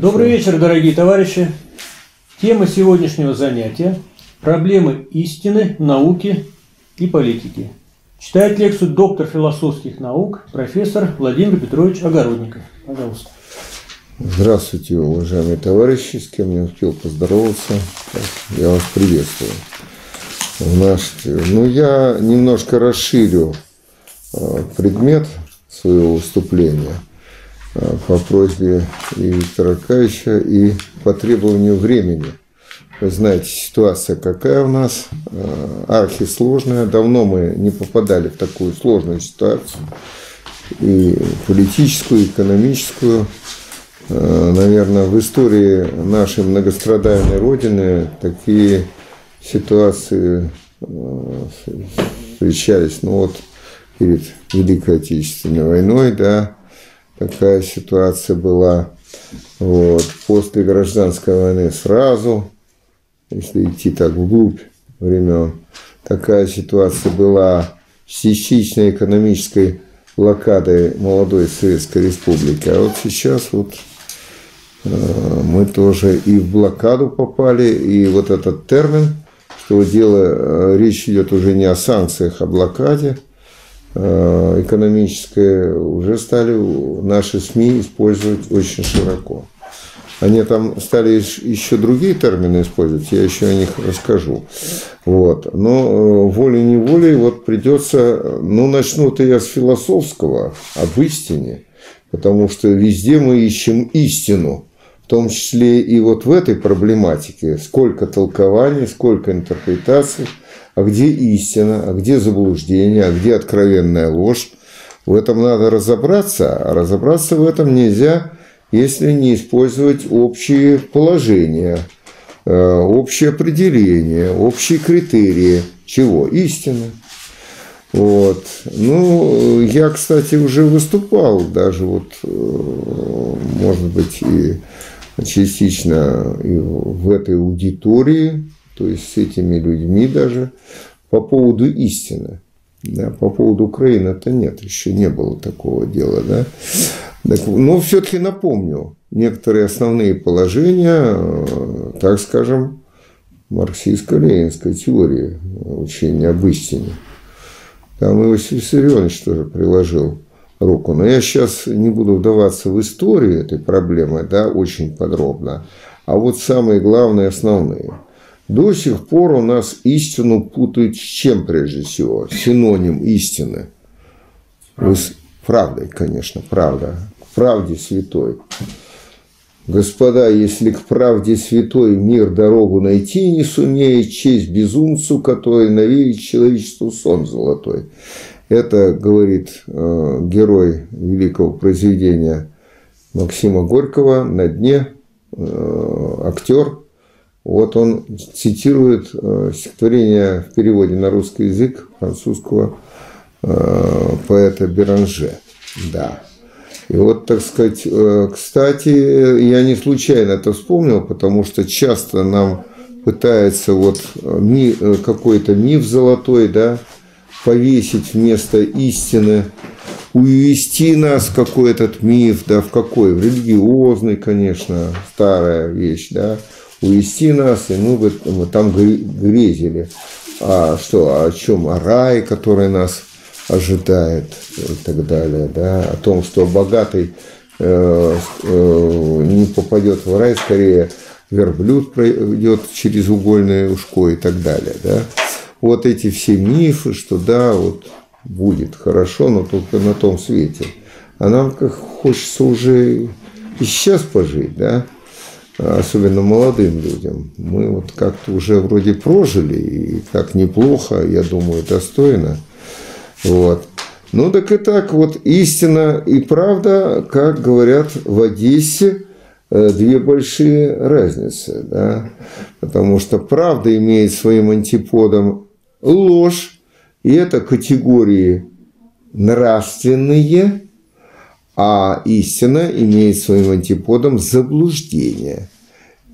Добрый вечер, дорогие товарищи. Тема сегодняшнего занятия – проблемы истины, науки и политики. Читает лекцию доктор философских наук, профессор Владимир Петрович Огородников. Пожалуйста. Здравствуйте, уважаемые товарищи, с кем не успел поздороваться. Я вас приветствую. Наш, ну, я немножко расширю э, предмет своего выступления – по просьбе и Виктора и по требованию времени. Вы знаете, ситуация какая у нас, э, архисложная. Давно мы не попадали в такую сложную ситуацию, и политическую, и экономическую. Э, наверное, в истории нашей многострадальной Родины такие ситуации встречались, ну вот, перед Великой Отечественной войной, да, такая ситуация была. Вот. После гражданской войны сразу, если идти так вглубь времен, такая ситуация была с частичной экономической блокадой молодой Советской Республики. А вот сейчас вот э, мы тоже и в блокаду попали, и вот этот термин, что дело, э, речь идет уже не о санкциях, а блокаде – экономическое уже стали наши СМИ использовать очень широко. Они там стали еще другие термины использовать, я еще о них расскажу. Вот. Но э, волей-неволей вот придется, ну, начну-то я с философского, об истине, потому что везде мы ищем истину, в том числе и вот в этой проблематике, сколько толкований, сколько интерпретаций – а где истина, а где заблуждение, а где откровенная ложь. В этом надо разобраться, а разобраться в этом нельзя, если не использовать общие положения, э, общие определения, общие критерии. Чего? Истины. Вот. Ну, я, кстати, уже выступал даже вот, э, может быть, и частично и в этой аудитории то есть с этими людьми даже, по поводу истины. Да, по поводу Украины это нет, еще не было такого дела. Да? Так, но все-таки напомню некоторые основные положения, э, так скажем, марксистско-ленинской теории учения об истине. Там Иосиф Виссарионович тоже приложил руку. Но я сейчас не буду вдаваться в историю этой проблемы, да, очень подробно. А вот самые главные, основные – до сих пор у нас истину путают с чем прежде всего? Синоним истины. Вы, правдой, конечно, правда. К правде святой. Господа, если к правде святой мир дорогу найти не сумеет, честь безумцу, который навеет человечеству сон золотой. Это говорит э, герой великого произведения Максима Горького на дне, э, актер вот он цитирует э, стихотворение в переводе на русский язык французского э, поэта Беранже. Да. И вот, так сказать, э, кстати, я не случайно это вспомнил, потому что часто нам пытается вот какой-то миф золотой, да, повесить вместо истины, увести нас в какой этот миф, да, в какой? В религиозный, конечно, старая вещь, да, увести нас, и мы бы мы там грезили. А что, о чем? О рае, который нас ожидает и так далее, да, о том, что богатый э, э, не попадет в рай, скорее верблюд пройдет через угольное ушко и так далее, да. Вот эти все мифы, что да, вот будет хорошо, но только на том свете. А нам как хочется уже и сейчас пожить, да особенно молодым людям. Мы вот как-то уже вроде прожили, и как неплохо, я думаю, достойно. Вот. Ну так и так, вот истина и правда, как говорят в Одессе, э, две большие разницы. Да? Потому что правда имеет своим антиподом ложь, и это категории нравственные, а истина имеет своим антиподом заблуждение.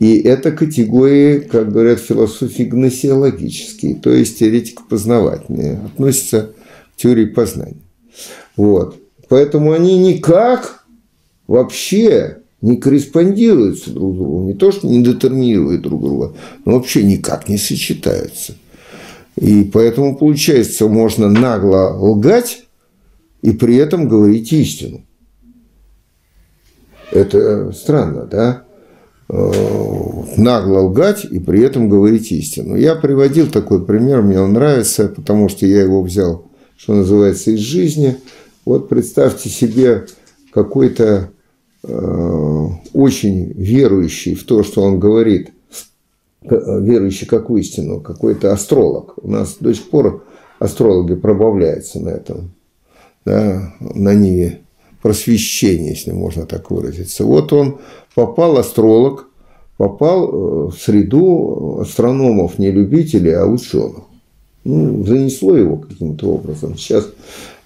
И это категории, как говорят философии, гносеологические, то есть теоретико-познавательные, относятся к теории познания. Вот. Поэтому они никак вообще не корреспондируют друг с другом, не то, что не детерминируют друг друга, но вообще никак не сочетаются. И поэтому, получается, можно нагло лгать и при этом говорить истину. Это странно, да? Э, нагло лгать и при этом говорить истину. Я приводил такой пример, мне он нравится, потому что я его взял, что называется, из жизни. Вот представьте себе какой-то э, очень верующий в то, что он говорит, верующий как в истину, какой-то астролог. У нас до сих пор астрологи пробавляются на этом, да, на ниве просвещения, если можно так выразиться. Вот он попал, астролог, попал э, в среду астрономов, не любителей, а ученых. Ну, занесло его каким-то образом. Сейчас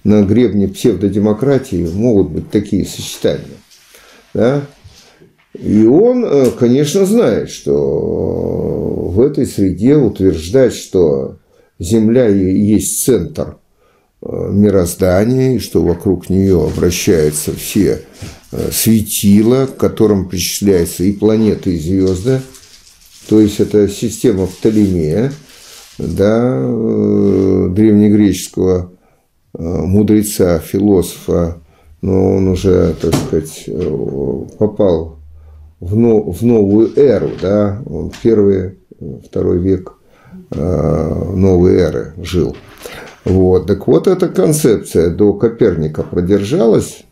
на гребне псевдодемократии могут быть такие сочетания. Да? И он, э, конечно, знает, что в этой среде утверждать, что Земля есть центр э, мироздания, и что вокруг нее обращаются все э, светила, к которым причисляются и планеты, и звезды, то есть это система Птолемея, да, древнегреческого мудреца, философа, но он уже, так сказать, попал в, но, в новую эру, да, он первый, второй век э, новой эры жил. Вот. Так вот, эта концепция до Коперника продержалась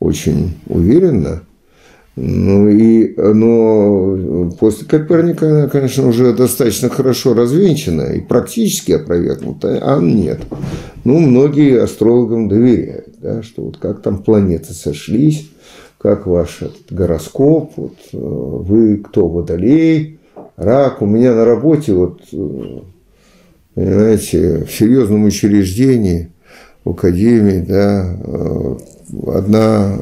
очень уверенно. Ну и, но после Коперника она, конечно, уже достаточно хорошо развенчана и практически опровергнута, а нет. Ну, многие астрологам доверяют, да, что вот как там планеты сошлись, как ваш гороскоп, вот, э, вы кто, водолей, рак. У меня на работе, вот, э, понимаете, в серьезном учреждении, в академии, да, э, одна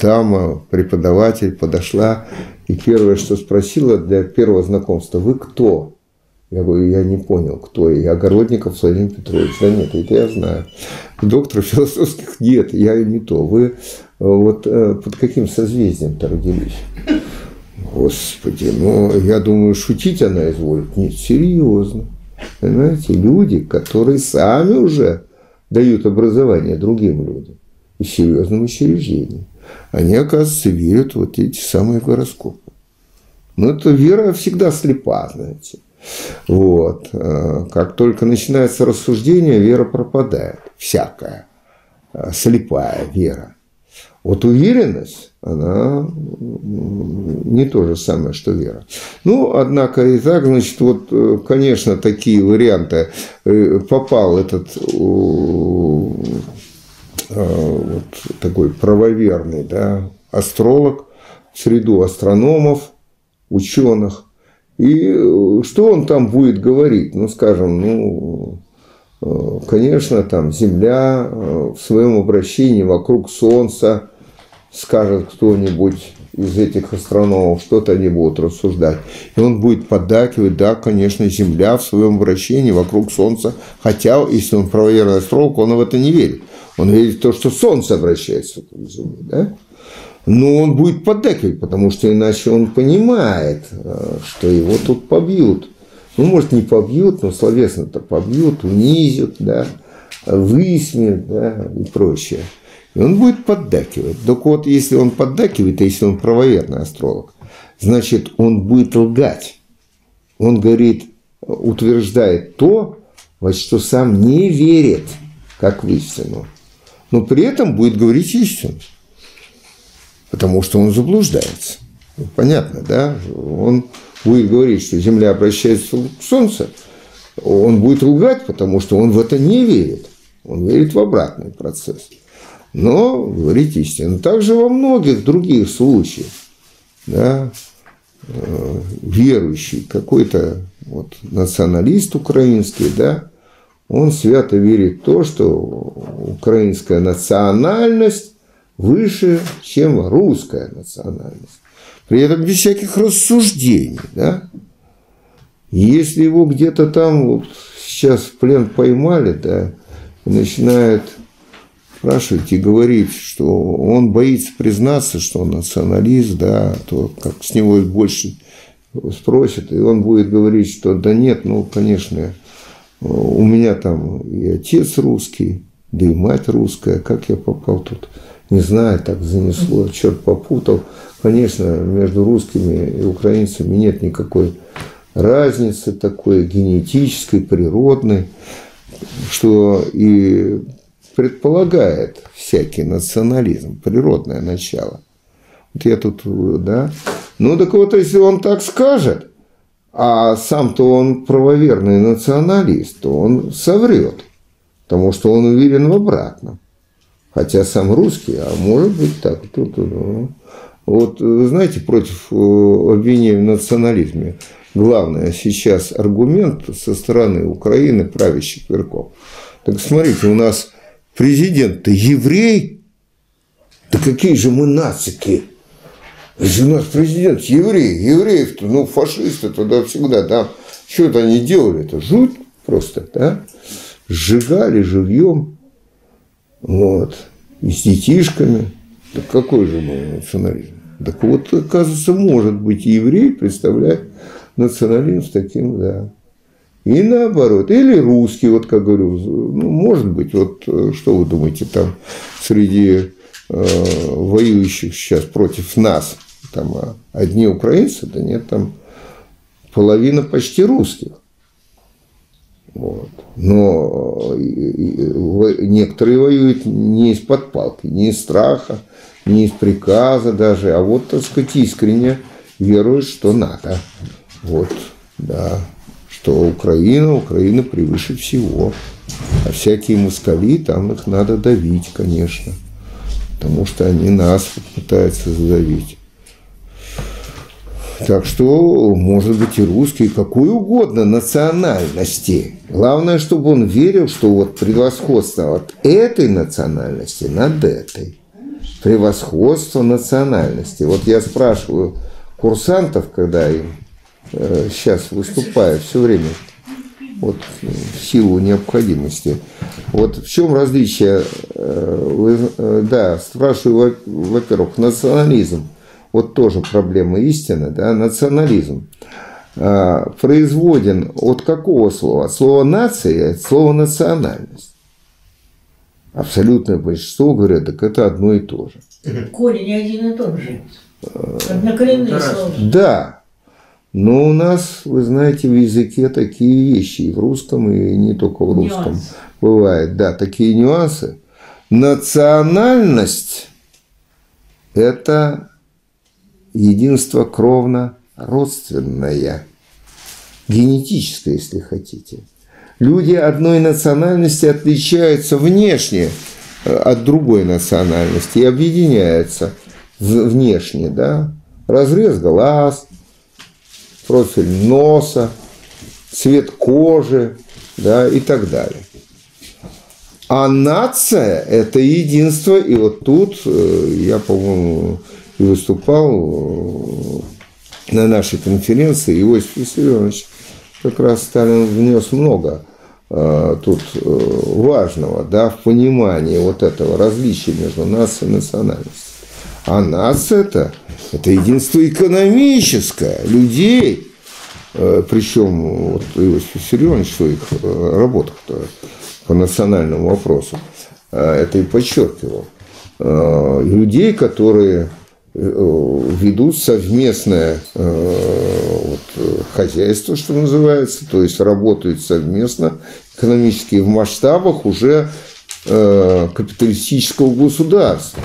дама, преподаватель подошла и первое, что спросила для первого знакомства, вы кто? Я говорю, я не понял, кто я. Огородников Владимир Петрович. Да нет, это я знаю. Доктор философских нет, я не то. Вы вот э, под каким созвездием-то родились? Господи, ну, я думаю, шутить она изволит. Нет, серьезно. Понимаете, люди, которые сами уже дают образование другим людям и серьезным учреждениям, они, оказывается, верят вот эти самые гороскопы. Но это вера всегда слепа, знаете. Вот. Э, как только начинается рассуждение, вера пропадает. Всякая. Э, слепая вера. Вот уверенность, она не то же самое, что вера. Ну, однако и так, значит, вот, э, конечно, такие варианты. Э, попал этот э, вот такой правоверный да, астролог в среду астрономов, ученых. И что он там будет говорить? Ну, скажем, ну, конечно, там Земля в своем обращении вокруг Солнца скажет кто-нибудь из этих астрономов, что-то они будут рассуждать. И он будет поддакивать, да, конечно, Земля в своем вращении вокруг Солнца, хотя, если он правоверный астролог, он в это не верит. Он верит в то, что Солнце обращается вокруг Земли, да? Но он будет поддакивать, потому что иначе он понимает, э, что его тут побьют. Ну, может, не побьют, но словесно-то побьют, унизят, да, высмеют, да, и прочее. И он будет поддакивать. Так вот, если он поддакивает, а если он правоверный астролог, значит, он будет лгать. Он говорит, утверждает то, во что сам не верит, как в истину. Но при этом будет говорить истину. Потому что он заблуждается. Понятно, да? Он будет говорить, что Земля обращается к Солнцу, он будет лгать, потому что он в это не верит. Он верит в обратный процесс но говорить истину. Также во многих других случаях, да, э, верующий, какой-то вот националист украинский, да, он свято верит в то, что украинская национальность выше, чем русская национальность. При этом без всяких рассуждений, да. Если его где-то там вот сейчас в плен поймали, да, начинает спрашивать и говорить, что он боится признаться, что он националист, да, то как с него больше спросят, и он будет говорить, что да нет, ну, конечно, у меня там и отец русский, да и мать русская, как я попал тут, не знаю, так занесло, черт попутал. Конечно, между русскими и украинцами нет никакой разницы такой генетической, природной, что и предполагает всякий национализм, природное начало. Вот я тут, да. Ну, так вот, если он так скажет, а сам-то он правоверный националист, то он соврет, потому что он уверен в обратном. Хотя сам русский, а может быть так. Тут, ну, вот, знаете, против э, обвинения в национализме главное сейчас аргумент со стороны Украины правящих верхов. Так смотрите, у нас президент-то еврей. Да какие же мы нацики? Если у нас президент еврей, евреев-то, ну, фашисты тогда всегда, да, что-то они делали, это жуть просто, да, сжигали живьем, вот, и с детишками. Так какой же мы национализм? Так вот, оказывается, может быть, еврей представляет национализм таким, да. И наоборот. Или русский, вот как говорю, ну, может быть, вот что вы думаете, там среди э, воюющих сейчас против нас – там а одни украинцы, да нет, там половина почти русских. Вот. Но некоторые воюют не из-под палки, не из страха, не из приказа даже, а вот, так сказать, искренне веруют, что надо. Вот, да, что Украина, Украина превыше всего. А всякие москали, там их надо давить, конечно. Потому что они нас пытаются задавить. Так что, может быть, и русский, какой угодно национальности. Главное, чтобы он верил, что вот превосходство от этой национальности над этой. Превосходство национальности. Вот я спрашиваю курсантов, когда им э, сейчас выступаю все время, вот в силу необходимости. Вот в чем различие, э, вы, э, да, спрашиваю, во-первых, национализм – вот тоже проблема истины, да, национализм, а, производен от какого слова? От слова нация, от слова национальность. Абсолютное большинство говорят, так это одно и то же. Корень один и тот же. Однокоренные слова. Да. Но у нас, вы знаете, в языке такие вещи, и в русском, и не только в русском Нюанс. бывает. Да, такие нюансы. Национальность – это единство кровно родственное, генетическое, если хотите. Люди одной национальности отличаются внешне э, от другой национальности и объединяются внешне, да, разрез глаз, профиль носа, цвет кожи, да, и так далее. А нация – это единство, и вот тут, э, я, по-моему, и выступал э, на нашей конференции, Иосиф Виссарионович как раз Сталин внес много э, тут э, важного, да, в понимании вот этого различия между нацией и национальностью. А нация это, это единство экономическое людей, причем вот Иосиф Виссарионович в своих работах по национальному вопросу это и подчеркивал. Людей, которые Э, ведут совместное э, вот, хозяйство, что называется, то есть работают совместно экономически в масштабах уже э, капиталистического государства.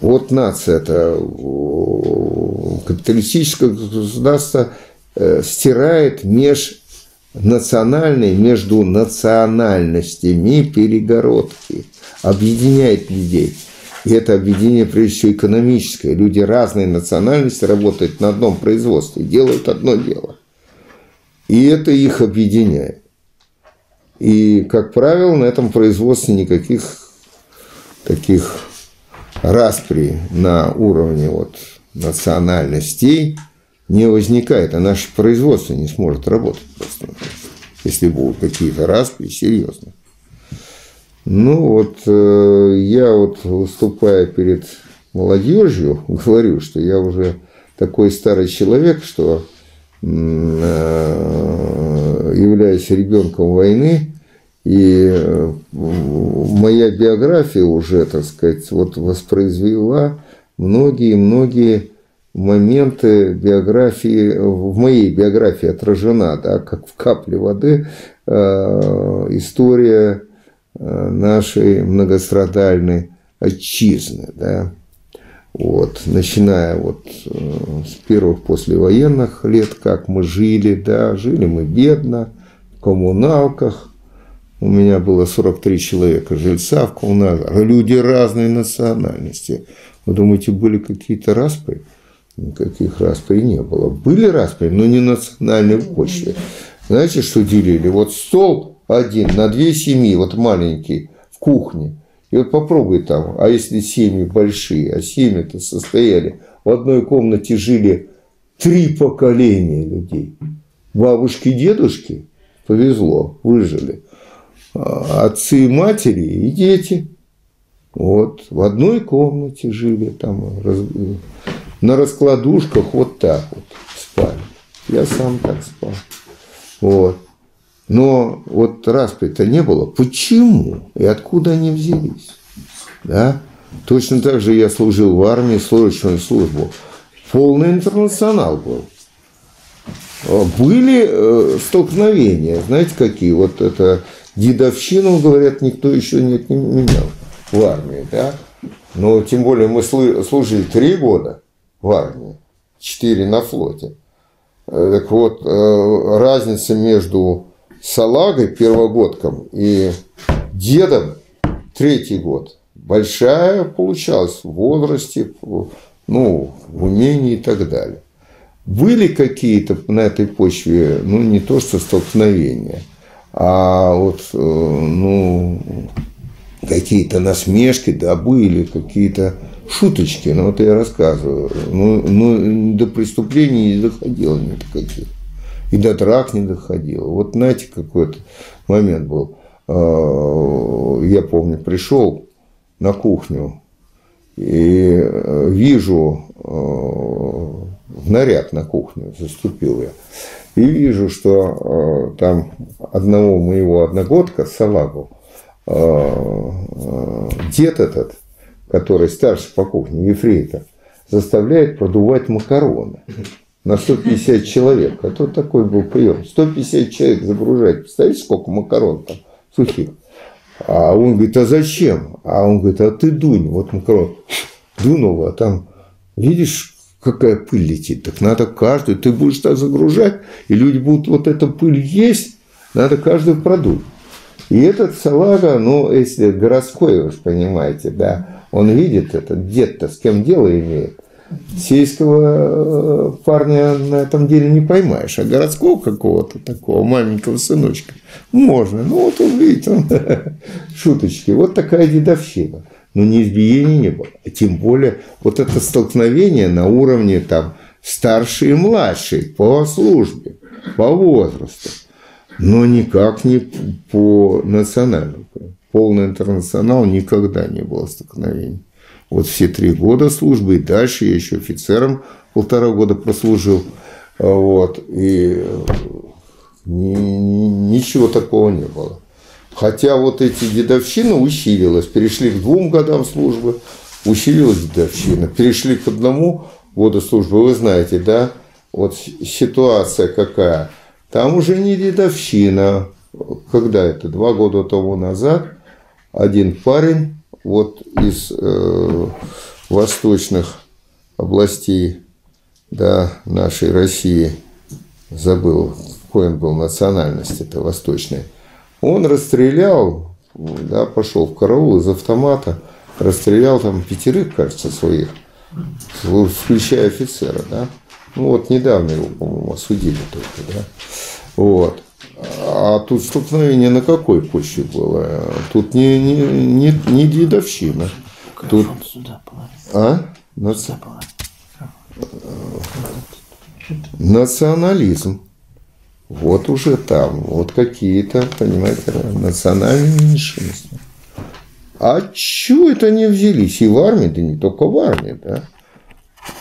Вот нация это капиталистическое государство стирает межнациональные, между национальностями перегородки, объединяет людей – и это объединение, прежде всего, экономическое. Люди разной национальности работают на одном производстве, делают одно дело. И это их объединяет. И, как правило, на этом производстве никаких таких распри на уровне вот национальностей не возникает, а наше производство не сможет работать просто, если будут какие-то распри серьезные. Ну вот э, я вот выступая перед молодежью, говорю, что я уже такой старый человек, что э, являюсь ребенком войны, и э, моя биография уже, так сказать, вот воспроизвела многие-многие моменты биографии, в моей биографии отражена, да, как в капле воды, история нашей многострадальной отчизны, да, вот, начиная вот э, с первых послевоенных лет, как мы жили, да, жили мы бедно, в коммуналках, у меня было 43 человека жильца в коммуналках, люди разной национальности. Вы думаете, были какие-то распри? Никаких распри не было. Были распри, но не на национальной почве. Знаете, что делили? Вот стол один на две семьи, вот маленький, в кухне. И вот попробуй там, а если семьи большие, а семьи-то состояли, в одной комнате жили три поколения людей. Бабушки, дедушки, повезло, выжили. А отцы матери и дети. Вот, в одной комнате жили, там, на раскладушках вот так вот спали. Я сам так спал. Вот. Но вот распри-то не было. Почему? И откуда они взялись? Да? Точно так же я служил в армии, срочную службу. Полный интернационал был. Были э, столкновения, знаете, какие? Вот это дедовщину, говорят, никто еще не отменял в армии, да? Но тем более мы служили три года в армии, четыре на флоте. Э, так вот, э, разница между салагой, первогодком, и дедом, третий год, большая получалась в возрасте, ну, в умении и так далее. Были какие-то на этой почве, ну, не то что столкновения, а вот, э, ну, какие-то насмешки, да, были какие-то шуточки, ну, вот я рассказываю. Ну, ну до преступлений не доходило ни до каких. И до драк не доходило. Вот знаете, какой-то момент был. А, я помню, пришел на кухню и э, вижу э, в наряд на кухню, заступил я. И вижу, что э, там одного моего одногодка, Салагу, дед этот, который старше по кухне, ефрейтор, заставляет продувать макароны на 150 человек. А то такой был прием. 150 человек загружать. Представляете, сколько макарон там сухих? А он говорит, а зачем? А он говорит, а ты дунь. Вот макарон дунул, а там, видишь, какая пыль летит. Так надо каждую, ты будешь так загружать, и люди будут вот эту пыль есть, надо каждую продуть. И этот салага, ну, если городской, вы же понимаете, да, он видит это, дед-то с кем дело имеет. Сельского э, парня на этом деле не поймаешь, а городского какого-то такого маленького сыночка можно. Ну, вот он видит, он, шуточки. Вот такая дедовщина но ни избиений не было. А тем более вот это столкновение на уровне там старший и младший по службе, по возрасту, но никак не по национальному. Полный интернационал никогда не было столкновений. Вот все три года службы, и дальше я еще офицером полтора года прослужил. Вот, и ничего такого не было. Хотя вот эти дедовщины усилилась, перешли к двум годам службы, усилилась дедовщина, перешли к одному году службы, вы знаете, да, вот ситуация какая. Там уже не дедовщина, когда это, два года тому назад, один парень вот из э, восточных областей да, нашей России, забыл, какой он был национальности, это восточной, он расстрелял, да, пошел в караул из автомата, расстрелял там пятерых, кажется, своих, включая офицера, да. Ну вот недавно его, по-моему, осудили только, да. Вот. А тут столкновение на какой почве было? Тут не, не, не, не дедовщина. Тут... А? Нац... Национализм. Вот уже там, вот какие-то, понимаете, национальные меньшинства. А чего это они взялись? И в армии, да не только в армии, да?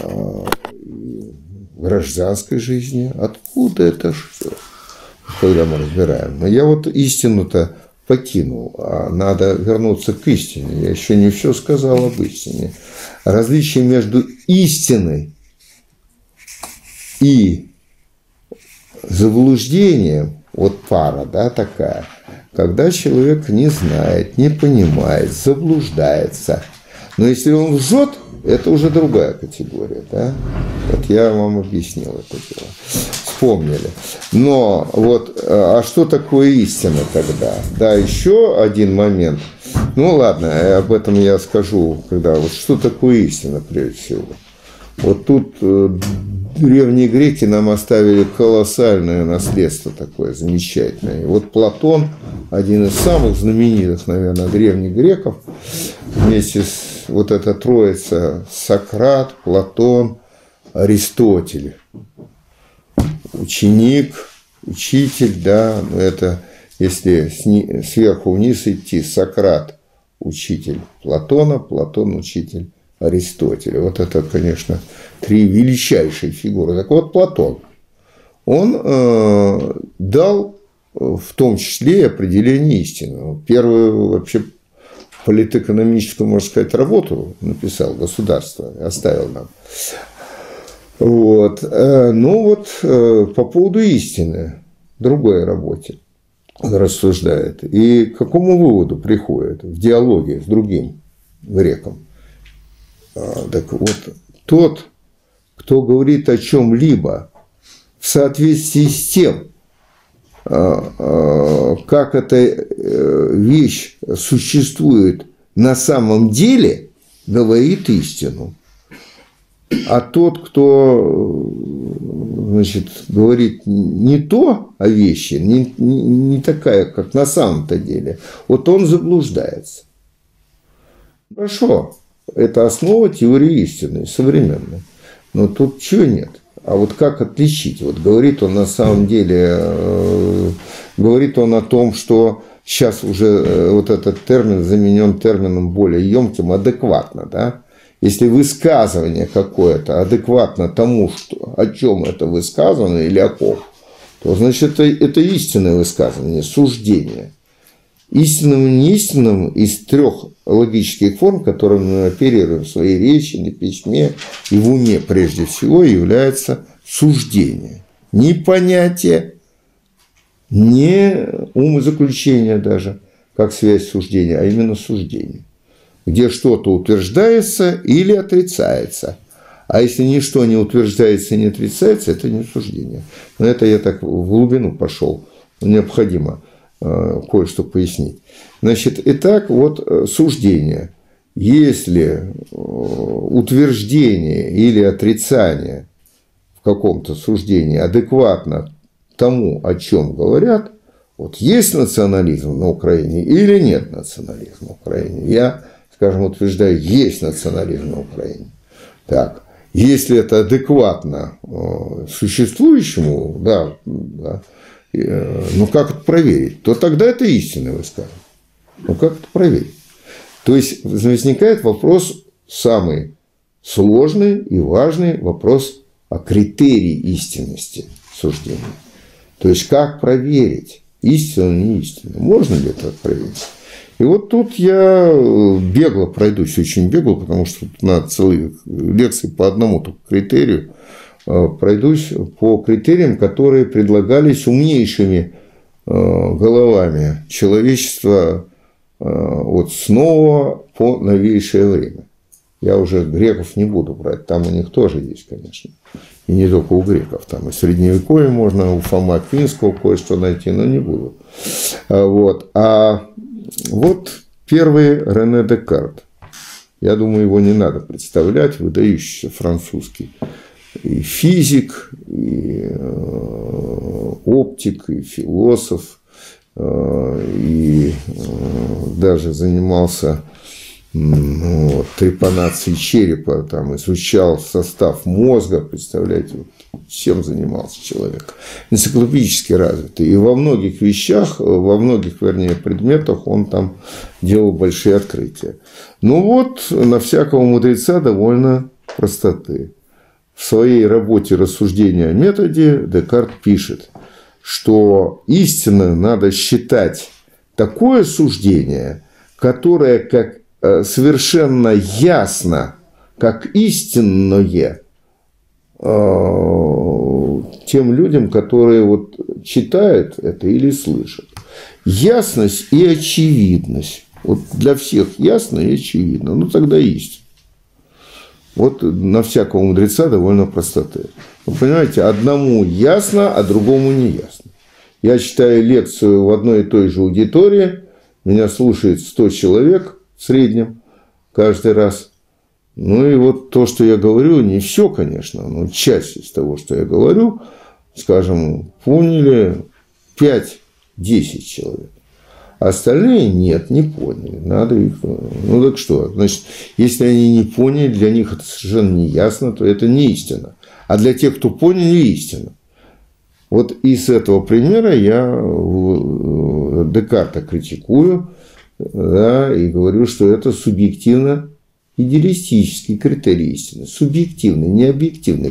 А, в гражданской жизни. Откуда это все? Когда мы разбираем. Но я вот истину-то покинул, а надо вернуться к истине. Я еще не все сказал об истине. Различие между истиной и заблуждением, вот пара, да, такая, когда человек не знает, не понимает, заблуждается. Но если он лжет, это уже другая категория, да? Вот я вам объяснил это дело. Вспомнили. Но вот, а что такое истина тогда? Да, еще один момент. Ну ладно, об этом я скажу, когда вот что такое истина прежде всего. Вот тут э, древние греки нам оставили колоссальное наследство такое замечательное. И вот Платон, один из самых знаменитых, наверное, древних греков, вместе с вот эта троица Сократ, Платон, Аристотель. Ученик, учитель, да, но это если сверху вниз идти, Сократ – учитель Платона, Платон – учитель Аристотеля. Вот это, конечно, три величайшие фигуры. Так вот, Платон, он э, дал в том числе и определение истины. Первую вообще политэкономическую, можно сказать, работу написал государство, оставил нам. Вот. Э, ну вот э, по поводу истины, другой работе рассуждает. И к какому выводу приходит в диалоге с другим греком? А, так вот, тот, кто говорит о чем-либо в соответствии с тем, а, а, как эта э, вещь существует на самом деле, говорит истину. А тот, кто значит, говорит не то о вещи, не, не, не такая, как на самом-то деле, вот он заблуждается. Хорошо, это основа теории истины, современной. Но тут чего нет? А вот как отличить? Вот говорит он на самом деле, э, говорит он о том, что сейчас уже э, вот этот термин заменен термином более емким, адекватно, да? Если высказывание какое-то адекватно тому, что, о чем это высказано или о ком, то значит это, это истинное высказывание, суждение – истинным и неистинным из трех логических форм, которыми мы оперируем в своей речи, на письме и в уме прежде всего, является суждение. Не понятие, не умозаключение даже, как связь суждения, а именно суждение, где что-то утверждается или отрицается. А если ничто не утверждается и не отрицается, это не суждение. Но это я так в глубину пошел, необходимо – Э, кое-что пояснить. Значит, итак, вот э, суждение. Если э, утверждение или отрицание в каком-то суждении адекватно тому, о чем говорят, вот есть национализм на Украине или нет национализма на Украине? Я, скажем, утверждаю, есть национализм на Украине. Так, если это адекватно существующему, да, да Э, ну как это проверить? То тогда это истинное высказывание. Ну как это проверить? То есть возникает вопрос самый сложный и важный вопрос о критерии истинности суждения. То есть как проверить, истину не истину. Можно ли это проверить? И вот тут я бегло пройдусь, очень бегло, потому что надо целые лекции по одному только критерию Э, пройдусь по критериям, которые предлагались умнейшими э, головами человечества э, от с нового по новейшее время. Я уже греков не буду брать, там у них тоже есть, конечно. И не только у греков, там и средневековье можно, у Фома Аквинского кое-что найти, но не буду. Вот. А вот первый Рене Декарт. Я думаю, его не надо представлять, выдающийся французский и физик, и э, оптик, и философ, э, и э, даже занимался ну, трепанацией черепа, там, изучал состав мозга, представляете, чем занимался человек. Энциклопедически развитый. И во многих вещах, во многих, вернее, предметах он там делал большие открытия. Ну вот, на всякого мудреца довольно простоты. В своей работе «Рассуждение о методе» Декарт пишет, что истинно надо считать такое суждение, которое как э, совершенно ясно, как истинное, э, тем людям, которые вот читают это или слышат. Ясность и очевидность. Вот для всех ясно и очевидно. Ну, тогда истина. Вот на всякого мудреца довольно простоты. Вы понимаете, одному ясно, а другому не ясно. Я читаю лекцию в одной и той же аудитории, меня слушает 100 человек в среднем каждый раз. Ну и вот то, что я говорю, не все, конечно, но часть из того, что я говорю, скажем, поняли 5-10 человек. Остальные нет, не поняли. Надо их... Ну так что? Значит, если они не поняли, для них это совершенно не ясно, то это не истина. А для тех, кто поняли, истина. Вот из этого примера я э, Декарта критикую да, и говорю, что это субъективно идеалистический критерий истины. Субъективный, не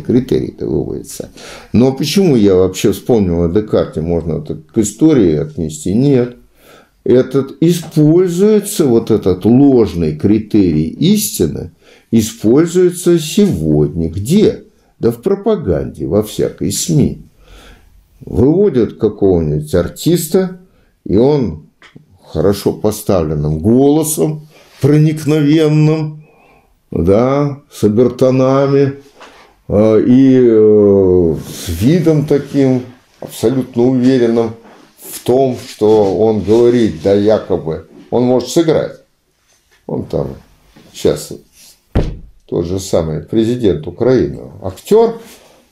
критерий это выводится. Но почему я вообще вспомнил о Декарте? Можно это к истории отнести? Нет этот используется, вот этот ложный критерий истины, используется сегодня. Где? Да в пропаганде, во всякой СМИ. Выводят какого-нибудь артиста, и он хорошо поставленным голосом, проникновенным, да, с обертонами э, и э, с видом таким абсолютно уверенным – в том, что он говорит, да якобы, он может сыграть. Он там сейчас тот же самый президент Украины, актер,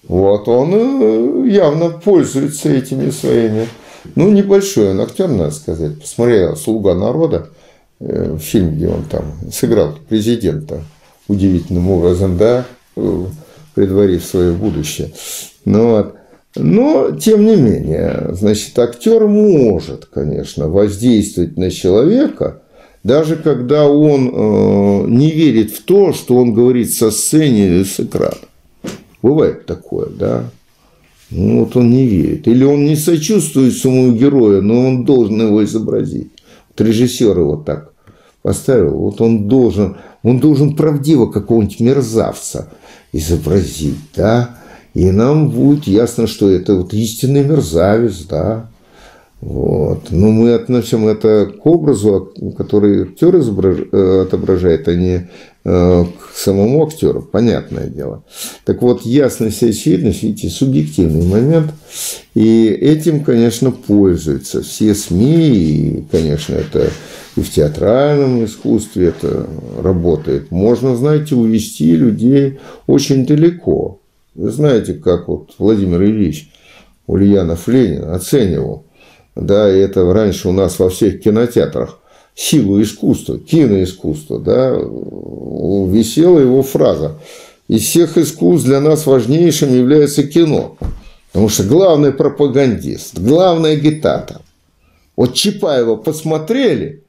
вот он э, явно пользуется этими своими. Ну, небольшой он актер, надо сказать. Посмотрел «Слуга народа», фильм, где он там сыграл президента удивительным образом, да, э, предварив свое будущее. Ну, вот. Но, тем не менее, значит, актер может, конечно, воздействовать на человека, даже когда он э, не верит в то, что он говорит со сцены или с экрана. Бывает такое, да? Ну, вот он не верит. Или он не сочувствует своему герою, но он должен его изобразить. Вот режиссер его так поставил. Вот он должен, он должен правдиво какого-нибудь мерзавца изобразить, да? И нам будет ясно, что это вот истинный мерзавец, да. Вот. Но мы относим это к образу, который актер изображ... Э, отображает, а не э, к самому актеру, понятное дело. Так вот, ясность и очевидность, видите, субъективный момент. И этим, конечно, пользуются все СМИ, и, конечно, это и в театральном искусстве это работает. Можно, знаете, увести людей очень далеко. Вы знаете, как вот Владимир Ильич Ульянов Ленин оценивал, да, и это раньше у нас во всех кинотеатрах, силу искусства, киноискусства, да, висела его фраза. Из всех искусств для нас важнейшим является кино. Потому что главный пропагандист, главный агитатор. Вот Чапаева посмотрели,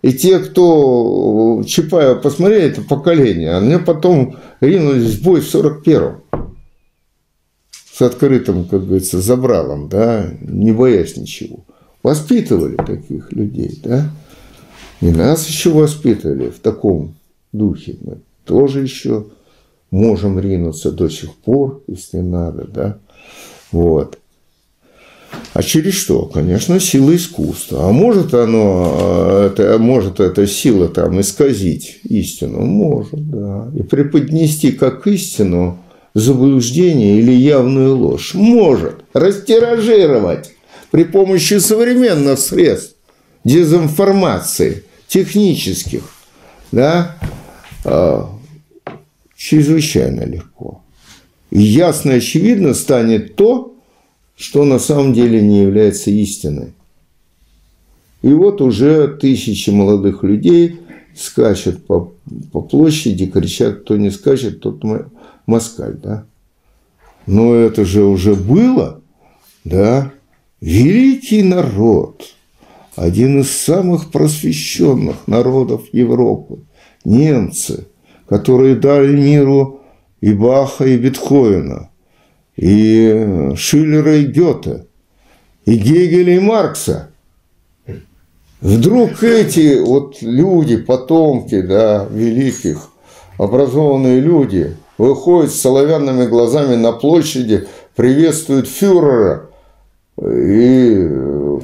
и те, кто Чапаева посмотрели, это поколение, они потом ринулись в бой в 41-м с открытым, как говорится, забралом, да, не боясь ничего. Воспитывали таких людей, да. И нас еще воспитывали в таком духе. Мы тоже еще можем ринуться до сих пор, если надо, да. Вот. А через что? Конечно, сила искусства. А может оно, это, может эта сила там исказить истину? Может, да. И преподнести как истину заблуждение или явную ложь может растиражировать при помощи современных средств дезинформации, технических, да, а, чрезвычайно легко. И ясно и очевидно станет то, что на самом деле не является истиной. И вот уже тысячи молодых людей скачут по, по площади, кричат, кто не скачет, тот москаль, да? но это же уже было, да, великий народ, один из самых просвещенных народов Европы, немцы, которые дали миру и Баха, и Бетховена, и Шиллера, и Гёте, и Гегеля, и Маркса. Вдруг эти вот люди, потомки, да, великих, образованные люди, выходят с соловянными глазами на площади, приветствуют фюрера и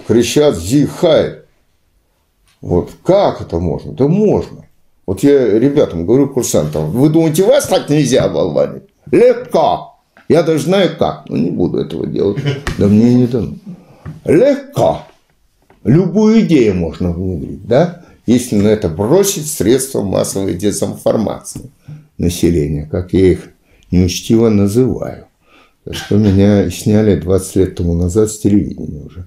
кричат «Зихай!». Вот как это можно? Да можно. Вот я ребятам говорю, курсантам, вы думаете, вас так нельзя болванить? Легко. Я даже знаю как, но не буду этого делать. Да мне не дано. Легко. Любую идею можно внедрить, да? Если на это бросить средства массовой дезинформации населения, как я их неучтиво называю. Что меня сняли 20 лет тому назад с телевидения уже.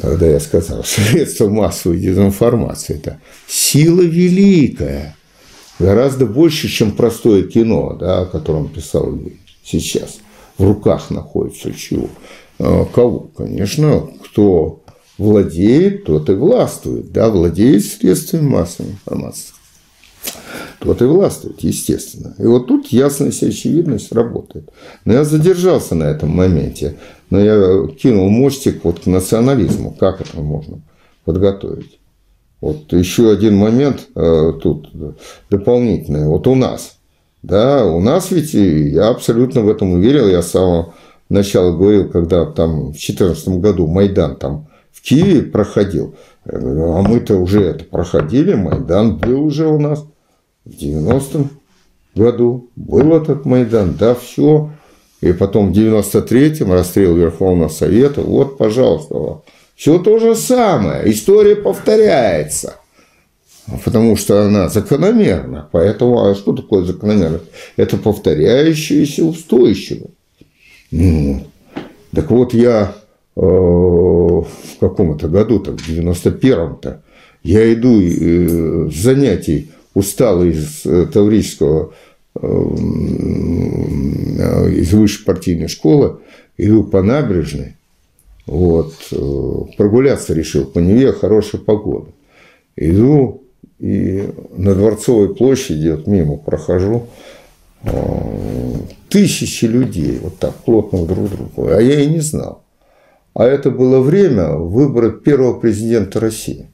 Когда я сказал, средства массовой дезинформации – это сила великая. Гораздо больше, чем простое кино, да, о котором писал сейчас. В руках находится чего? А, кого? Конечно, кто владеет, тот и властвует. Да, владеет средствами массовой информации тот и властвует, естественно. И вот тут ясность и очевидность работает. Но я задержался на этом моменте, но я кинул мостик вот к национализму. Как это можно подготовить? Вот еще один момент э, тут дополнительный. Вот у нас, да, у нас ведь, я абсолютно в этом уверен, я с самого начала говорил, когда там в 2014 году Майдан там в Киеве проходил, а мы-то уже это проходили, Майдан был уже у нас в 90-м году был этот Майдан, да, все. И потом в 93-м расстрел Верховного Совета. Вот, пожалуйста, все то же самое. История повторяется. Потому что она закономерна. Поэтому, а что такое закономерность? Это повторяющееся устойчиво. Ну, так вот, я э, в каком-то году-то, в 91-м-то, я иду э, с занятий устал из э, Таврического, из высшей партийной школы, иду по набережной, вот, прогуляться решил по Неве, хорошая погода. Иду и на Дворцовой площади, вот мимо прохожу, тысячи людей, вот так, плотно друг к другу, а я и не знал. А это было время выбора первого президента России.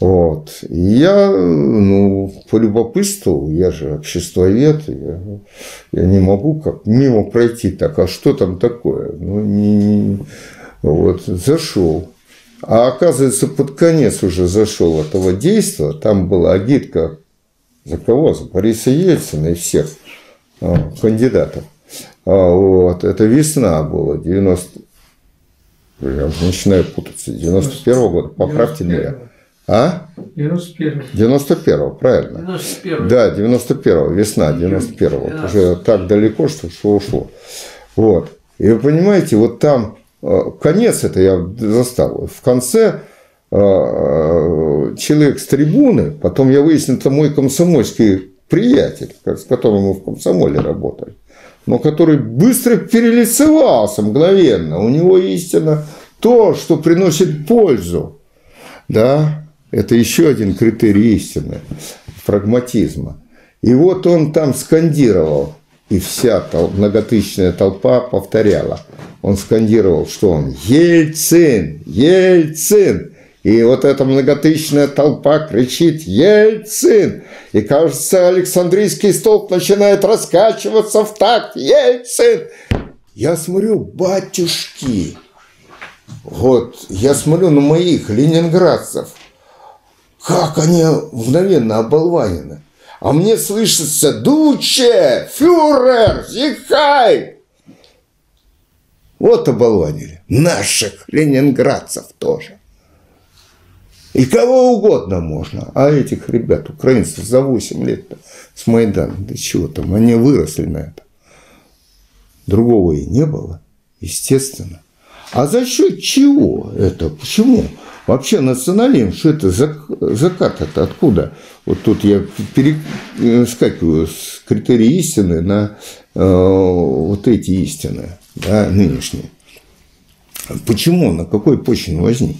Вот. И я, ну, полюбопытствовал, я же обществовед, я, я не могу как мимо пройти так, а что там такое? Ну, не, не, вот, зашел. А оказывается, под конец уже зашел этого действия, там была агитка за кого? За Бориса Ельцина и всех а, кандидатов. А, вот, это весна была, 90... Я начинаю путаться, 91 -го года, поправьте меня. А? 91 91 правильно. 91 Да, 91 весна 91 -го. Вот уже так далеко, что ушло, ушло. Вот. И вы понимаете, вот там э, конец это я застал. В конце э, человек с трибуны, потом я выяснил, это мой комсомольский приятель, с которым мы в комсомоле работали, но который быстро перелицевался мгновенно. У него истина то, что приносит пользу. Да, это еще один критерий истины, прагматизма. И вот он там скандировал, и вся тол- многотысячная толпа повторяла. Он скандировал, что он «Ельцин! Ельцин!» И вот эта многотысячная толпа кричит «Ельцин!» И, кажется, Александрийский столб начинает раскачиваться в такт «Ельцин!» Я смотрю, батюшки, вот, я смотрю на моих ленинградцев – как они мгновенно оболванены. А мне слышится «Дуче! Фюрер! Зихай!» Вот оболванили. Наших ленинградцев тоже. И кого угодно можно. А этих ребят, украинцев, за 8 лет с Майдана, да чего там, они выросли на это. Другого и не было, естественно. А за счет чего это? Почему? Вообще национализм, что это закат это откуда? Вот тут я перескакиваю с критерии истины на э, вот эти истины, да, нынешние. Почему, на какой почве возник?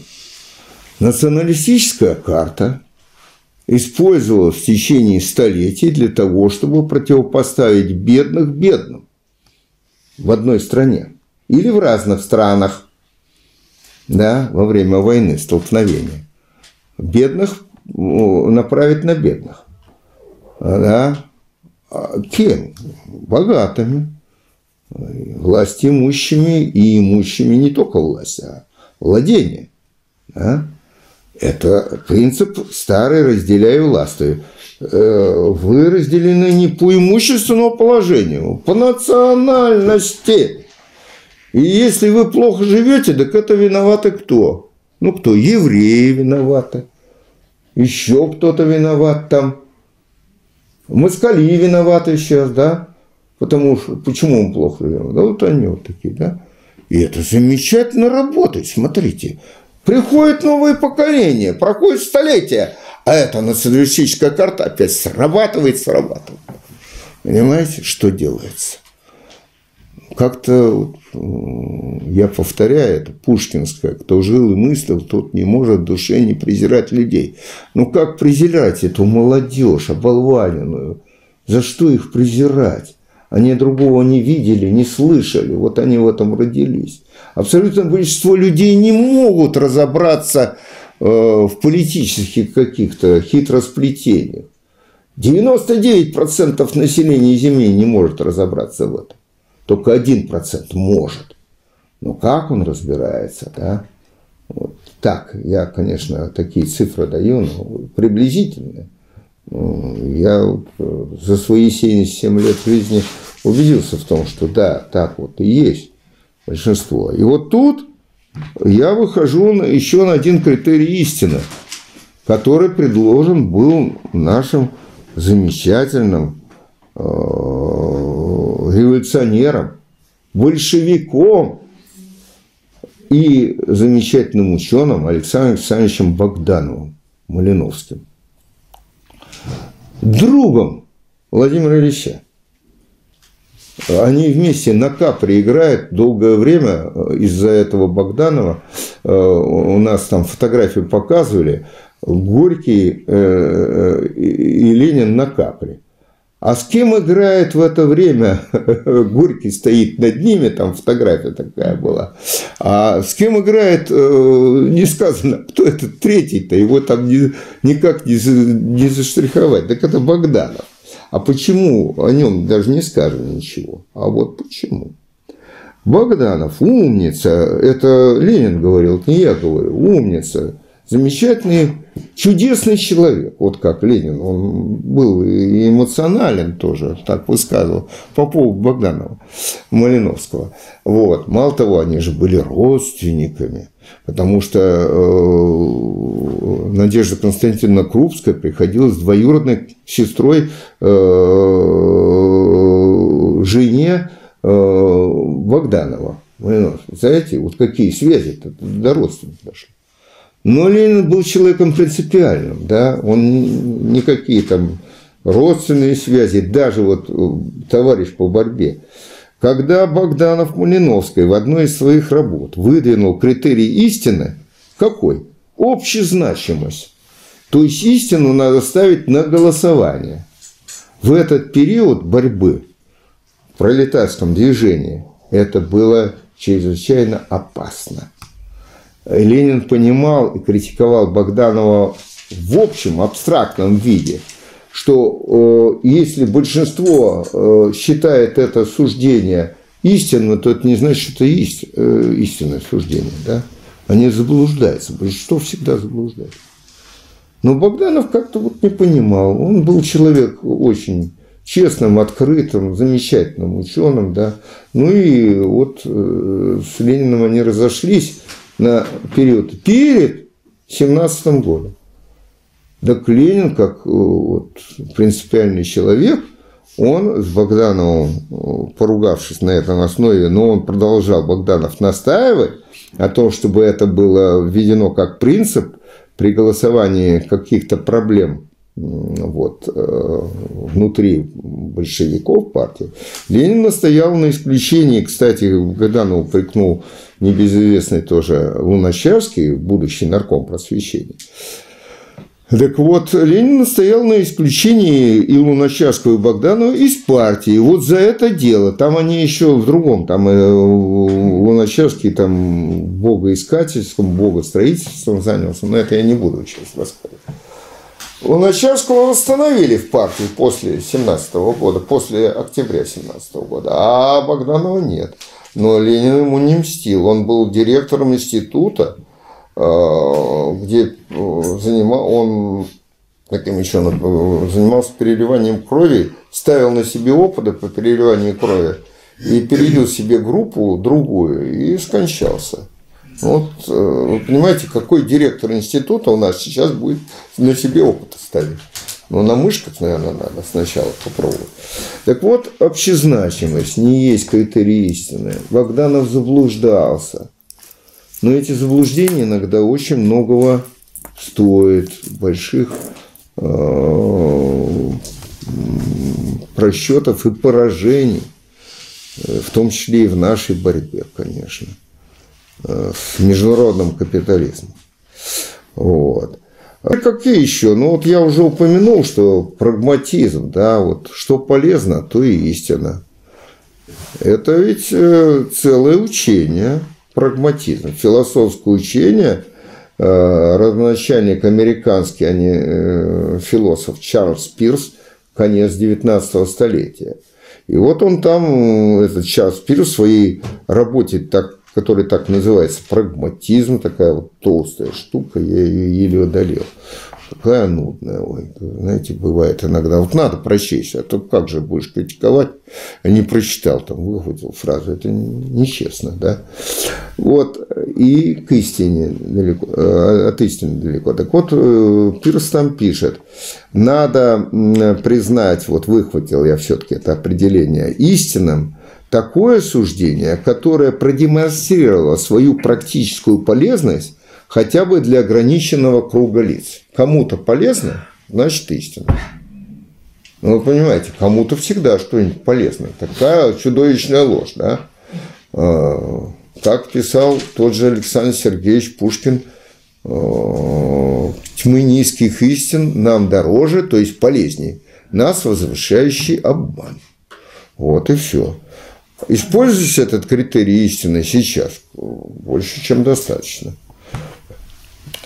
Националистическая карта использовалась в течение столетий для того, чтобы противопоставить бедных бедным в одной стране или в разных странах да, во время войны, столкновения. Бедных направить на бедных. Да? Кем? Богатыми. Власть имущими и имущими не только власть, а владение. Да? Это принцип старый «разделяй властвуй». Э, вы разделены не по имущественному положению, по национальности. И если вы плохо живете, так это виноваты кто? Ну, кто? Евреи виноваты. Еще кто-то виноват там. Москали виноваты сейчас, да? Потому что, почему он плохо живет? Да вот они вот такие, да? И это замечательно работает, смотрите. Приходит новое поколение, проходит столетия, а эта националистическая карта опять срабатывает, срабатывает. Понимаете, что делается? Как-то, я повторяю, это пушкинское, кто жил и мыслил, тот не может в душе не презирать людей. Ну как презирать эту молодежь, оболваненную? За что их презирать? Они другого не видели, не слышали. Вот они в этом родились. Абсолютное большинство людей не могут разобраться э, в политических каких-то хитросплетениях. 99% населения Земли не может разобраться в этом. Только 1% может. Но как он разбирается, да? Вот так, я, конечно, такие цифры даю, но приблизительные. Я за свои 77 лет жизни убедился в том, что да, так вот и есть большинство. И вот тут я выхожу еще на один критерий истины, который предложен был нашим замечательным э, революционером, большевиком и замечательным ученым Александром Александровичем Богдановым Малиновским другом Владимира Ильича. Они вместе на капре играют долгое время из-за этого Богданова. Э, у нас там фотографию показывали. Горький э, э, и Ленин на капре. А с кем играет в это время? Горький стоит над ними, там фотография такая была. А с кем играет, э, не сказано, кто этот третий-то, его там не, никак не, не заштриховать. Так это Богданов. А почему о нем даже не сказано ничего? А вот почему? Богданов умница, это Ленин говорил, не я говорю, умница, замечательный, чудесный человек, вот как Ленин, он был и эмоционален тоже, так высказывал, по поводу Богданова, Малиновского. Вот. Мало того, они же были родственниками, потому что э, Надежда Константиновна Крупская приходилась двоюродной сестрой э, жене э, Богданова. Знаете, вот какие связи до родственников дошли. Но Ленин был человеком принципиальным, да, он никакие там родственные связи, даже вот э, товарищ по борьбе. Когда Богданов Малиновский в одной из своих работ выдвинул критерий истины, какой? Общезначимость. То есть истину надо ставить на голосование. В этот период борьбы в пролетарском движении это было чрезвычайно опасно. Ленин понимал и критиковал Богданова в общем абстрактном виде, что э, если большинство э, считает это суждение истинным, то это не значит, что это ист, э, истинное суждение. Да? Они заблуждаются, большинство всегда заблуждается. Но Богданов как-то вот не понимал. Он был человек очень честным, открытым, замечательным ученым. Да? Ну и вот с Лениным они разошлись на период перед 17 годом. Так Ленин, как э, вот, принципиальный человек, он с Богдановым, поругавшись на этом основе, но он продолжал, Богданов, настаивать о том, чтобы это было введено как принцип при голосовании каких-то проблем вот, э, внутри большевиков партии, Ленин настоял на исключении, кстати, Богданов упрекнул небезызвестный тоже Луначарский, будущий нарком просвещения, так вот, Ленин настоял на исключении и Луначарского, и Богданова из партии. Вот за это дело. Там они еще в другом. Там э, Луначарский там богоискательством, богостроительством занялся. Но это я не буду сейчас рассказывать. Луначарского восстановили в партии после 17 года, после октября 17 года, а Богданова нет. Но Ленин ему не мстил. Он был директором института, Э, где э, занимал, он таким еще э, занимался переливанием крови, ставил на себе опыты по переливанию крови и перелил себе группу другую и скончался. Вот, вы понимаете, какой директор института у нас сейчас будет на себе опыты ставить? Ну, на мышках, наверное, надо сначала попробовать. Так вот, общезначимость не есть критерий истины. Богданов заблуждался – но эти заблуждения иногда очень многого стоят, больших э, просчетов и поражений, э, в том числе и в нашей борьбе, конечно, э, с международным капитализмом. Вот. А какие еще? Ну, вот я уже упомянул, что прагматизм, да, вот что полезно, то и истина. Это ведь целое учение – прагматизм. Философское учение, э, родоначальник американский, а не э, философ Чарльз Пирс, конец 19 столетия. И вот он там, этот Чарльз Пирс, в своей работе, так, которая так называется, прагматизм, такая вот толстая штука, я ее еле одолел. Какая нудная. Ой, знаете, бывает иногда. Вот надо прочесть, а то как же будешь критиковать, не прочитал, там выхватил фразу. Это нечестно, да? Вот. И к истине далеко, э, от истины далеко. Так вот, э, Пирс там пишет, надо признать, вот выхватил я все-таки это определение, истинным такое суждение, которое продемонстрировало свою практическую полезность хотя бы для ограниченного круга лиц. Кому-то полезно, значит истина. Ну, вы понимаете, кому-то всегда что-нибудь полезно. Такая чудовищная ложь, да? А, как писал тот же Александр Сергеевич Пушкин, а, тьмы низких истин нам дороже, то есть полезнее, нас возвышающий обман. Вот и все. Используйте этот критерий истины сейчас больше, чем достаточно.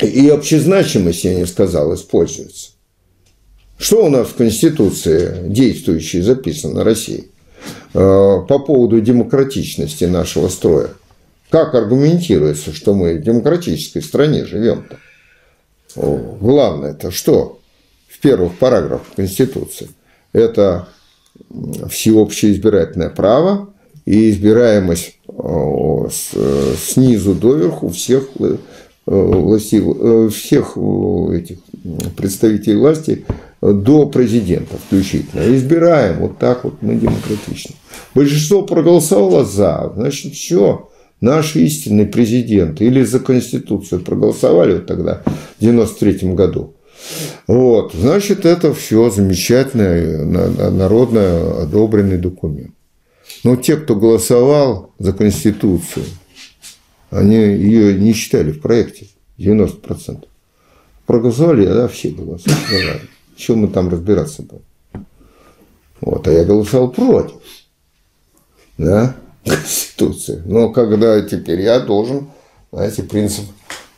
И общезначимость, я не сказал, используется. Что у нас в Конституции действующей записано России э, по поводу демократичности нашего строя? Как аргументируется, что мы в демократической стране живем-то? Главное это что? В первых параграфах Конституции. Это всеобщее избирательное право и избираемость э, снизу доверху всех Э, власти, э, всех э, этих представителей власти до президента включительно. Избираем вот так вот мы демократично. Большинство проголосовало за, значит, все, наш истинный президент или за Конституцию проголосовали вот тогда, в 93 году. Вот, значит, это все замечательный, народно одобренный документ. Но те, кто голосовал за Конституцию, они ее не считали в проекте, 90%. Проголосовали, да, все голосовали. Чем мы там разбираться будем? Вот, а я голосовал против. Да, Конституции. Но когда теперь я должен, знаете, принцип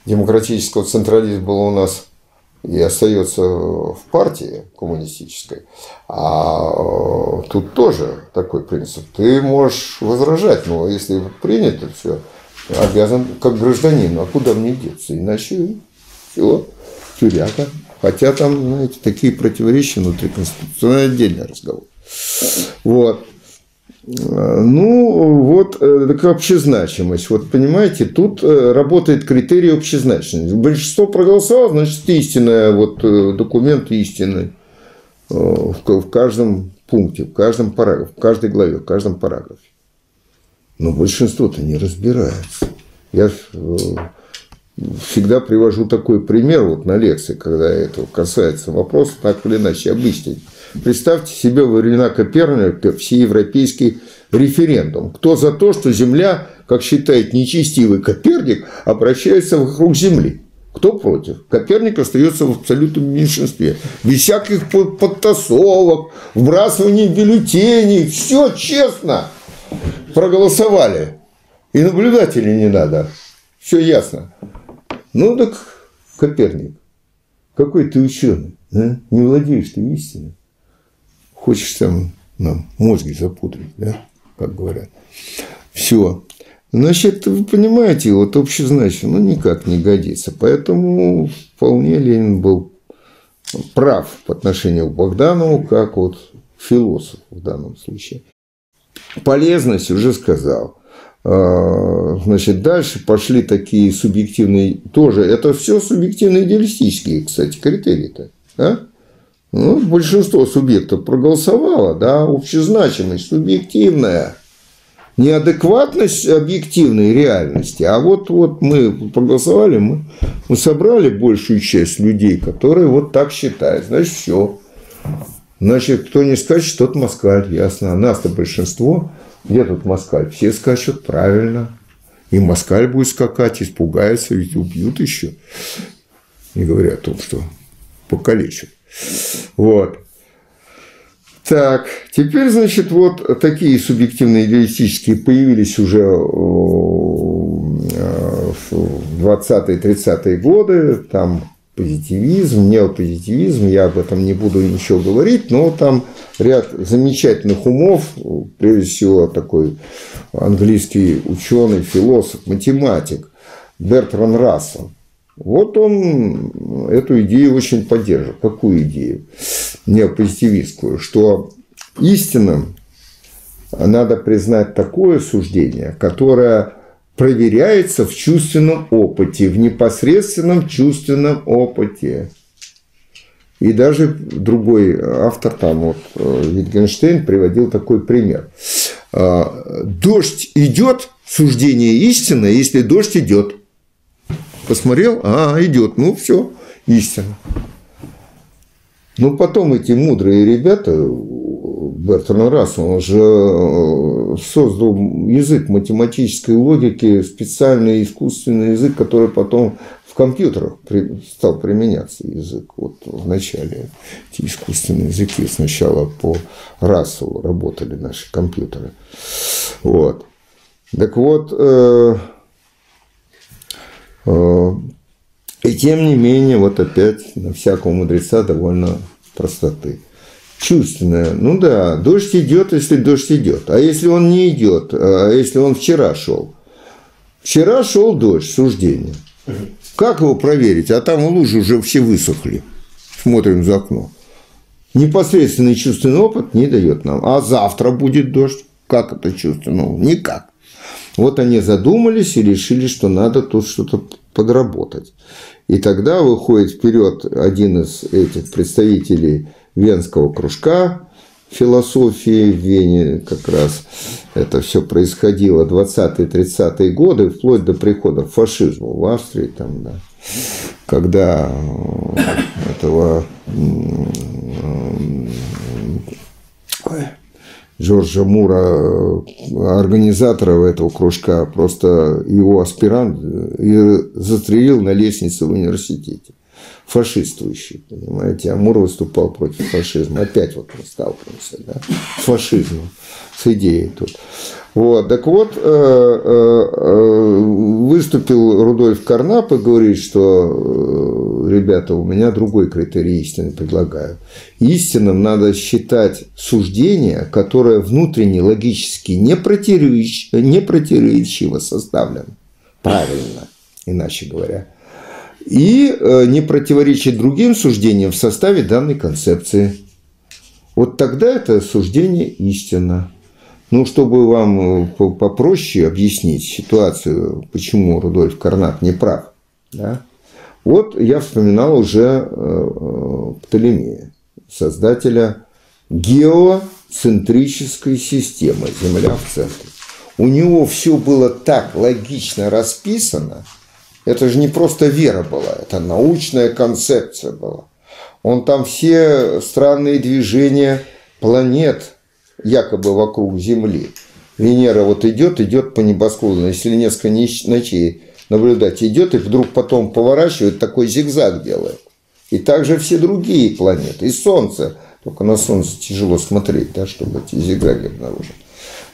демократического централизма был у нас и остается в партии коммунистической. А э, тут тоже такой принцип. Ты можешь возражать, но если принято все, обязан как гражданин. А куда мне деться? Иначе все, тюряка. Хотя там, знаете, такие противоречия внутри Конституции. Это отдельный разговор. Вот. Ну, вот э, такая общезначимость. Вот понимаете, тут э, работает критерий общезначимости. Большинство проголосовало, значит, истинная, вот э, документ истинный в каждом пункте, в каждом параграфе, в каждой главе, в каждом параграфе. Но большинство-то не разбирается. Я всегда привожу такой пример вот на лекции, когда это касается вопроса, так или иначе, обычный. Представьте себе во времена Коперника всеевропейский референдум. Кто за то, что Земля, как считает нечестивый Коперник, обращается вокруг Земли? Кто против? Коперник остается в абсолютном меньшинстве. Без всяких подтасовок, вбрасываний бюллетеней. Все честно проголосовали. И наблюдателей не надо. Все ясно. Ну так, Коперник, какой ты ученый, да? не владеешь ты истиной. Хочешь там нам мозги запудрить, да, как говорят. Все. Значит, вы понимаете, вот общезначно, ну, никак не годится. Поэтому вполне Ленин был прав по отношению к Богданову, как вот философ в данном случае. Полезность уже сказал. А, значит, дальше пошли такие субъективные, тоже, это все субъективные идеалистические, кстати, критерии-то. Да? Ну, большинство субъектов проголосовало, да, общезначимость субъективная. Неадекватность объективной реальности. А вот, вот мы проголосовали, мы, мы собрали большую часть людей, которые вот так считают. Значит, все. Значит, кто не скачет, тот москаль, ясно. А нас-то большинство. Где тут москаль? Все скачут правильно. И москаль будет скакать, испугается, ведь убьют еще. Не говоря о том, что покалечат. Вот. Так, теперь, значит, вот такие субъективные идеалистические появились уже э, в 20-30-е годы. Там позитивизм, неопозитивизм, я об этом не буду ничего говорить, но там ряд замечательных умов, прежде всего такой английский ученый, философ, математик Бертран Рассел. Вот он эту идею очень поддерживает. Какую идею? Неопозитивистскую, что истинным надо признать такое суждение, которое проверяется в чувственном опыте, в непосредственном чувственном опыте. И даже другой автор, там вот э, Витгенштейн, приводил такой пример. А, дождь идет, суждение истина, если дождь идет. Посмотрел, а, идет, ну все, истина. Ну, потом эти мудрые ребята, Бертран Рассел, он же э, создал язык математической логики, специальный искусственный язык, который потом в компьютерах стал применяться язык. Вот в начале эти искусственные языки сначала по Расселу работали наши компьютеры. Вот. Так вот, э, и тем не менее, вот опять на всякого мудреца довольно простоты чувственное. Ну да, дождь идет, если дождь идет. А если он не идет, а если он вчера шел? Вчера шел дождь, суждение. Как его проверить? А там лужи уже все высохли. Смотрим за окно. Непосредственный чувственный опыт не дает нам. А завтра будет дождь. Как это чувственно? Никак. Вот они задумались и решили, что надо тут что-то подработать. И тогда выходит вперед один из этих представителей Венского кружка философии в Вене как раз это все происходило 20-30-е годы, вплоть до прихода фашизма в Австрии, там, да, когда этого Джорджа Мура, организатора этого кружка, просто его аспирант и застрелил на лестнице в университете фашистующий, понимаете, Амур выступал против фашизма. Опять вот мы сталкиваемся, да, с фашизмом, с идеей тут. Вот, так вот, э, э, э, выступил Рудольф Карнап и говорит, что, ребята, у меня другой критерий истины предлагаю. Истинным надо считать суждение, которое внутренне логически не противоречиво составлено. Правильно, иначе говоря и не противоречит другим суждениям в составе данной концепции. Вот тогда это суждение истина. Ну, чтобы вам э, попроще объяснить ситуацию, почему Рудольф Карнак не прав, да, вот я вспоминал уже э, Птолемея, создателя геоцентрической системы, Земля в центре. У него все было так логично расписано, это же не просто вера была, это научная концепция была. Он там все странные движения планет якобы вокруг Земли. Венера вот идет, идет по небосклону. Если несколько ночей наблюдать, идет и вдруг потом поворачивает, такой зигзаг делает. И также все другие планеты. И Солнце. Только на Солнце тяжело смотреть, да, чтобы эти зигзаги обнаружить.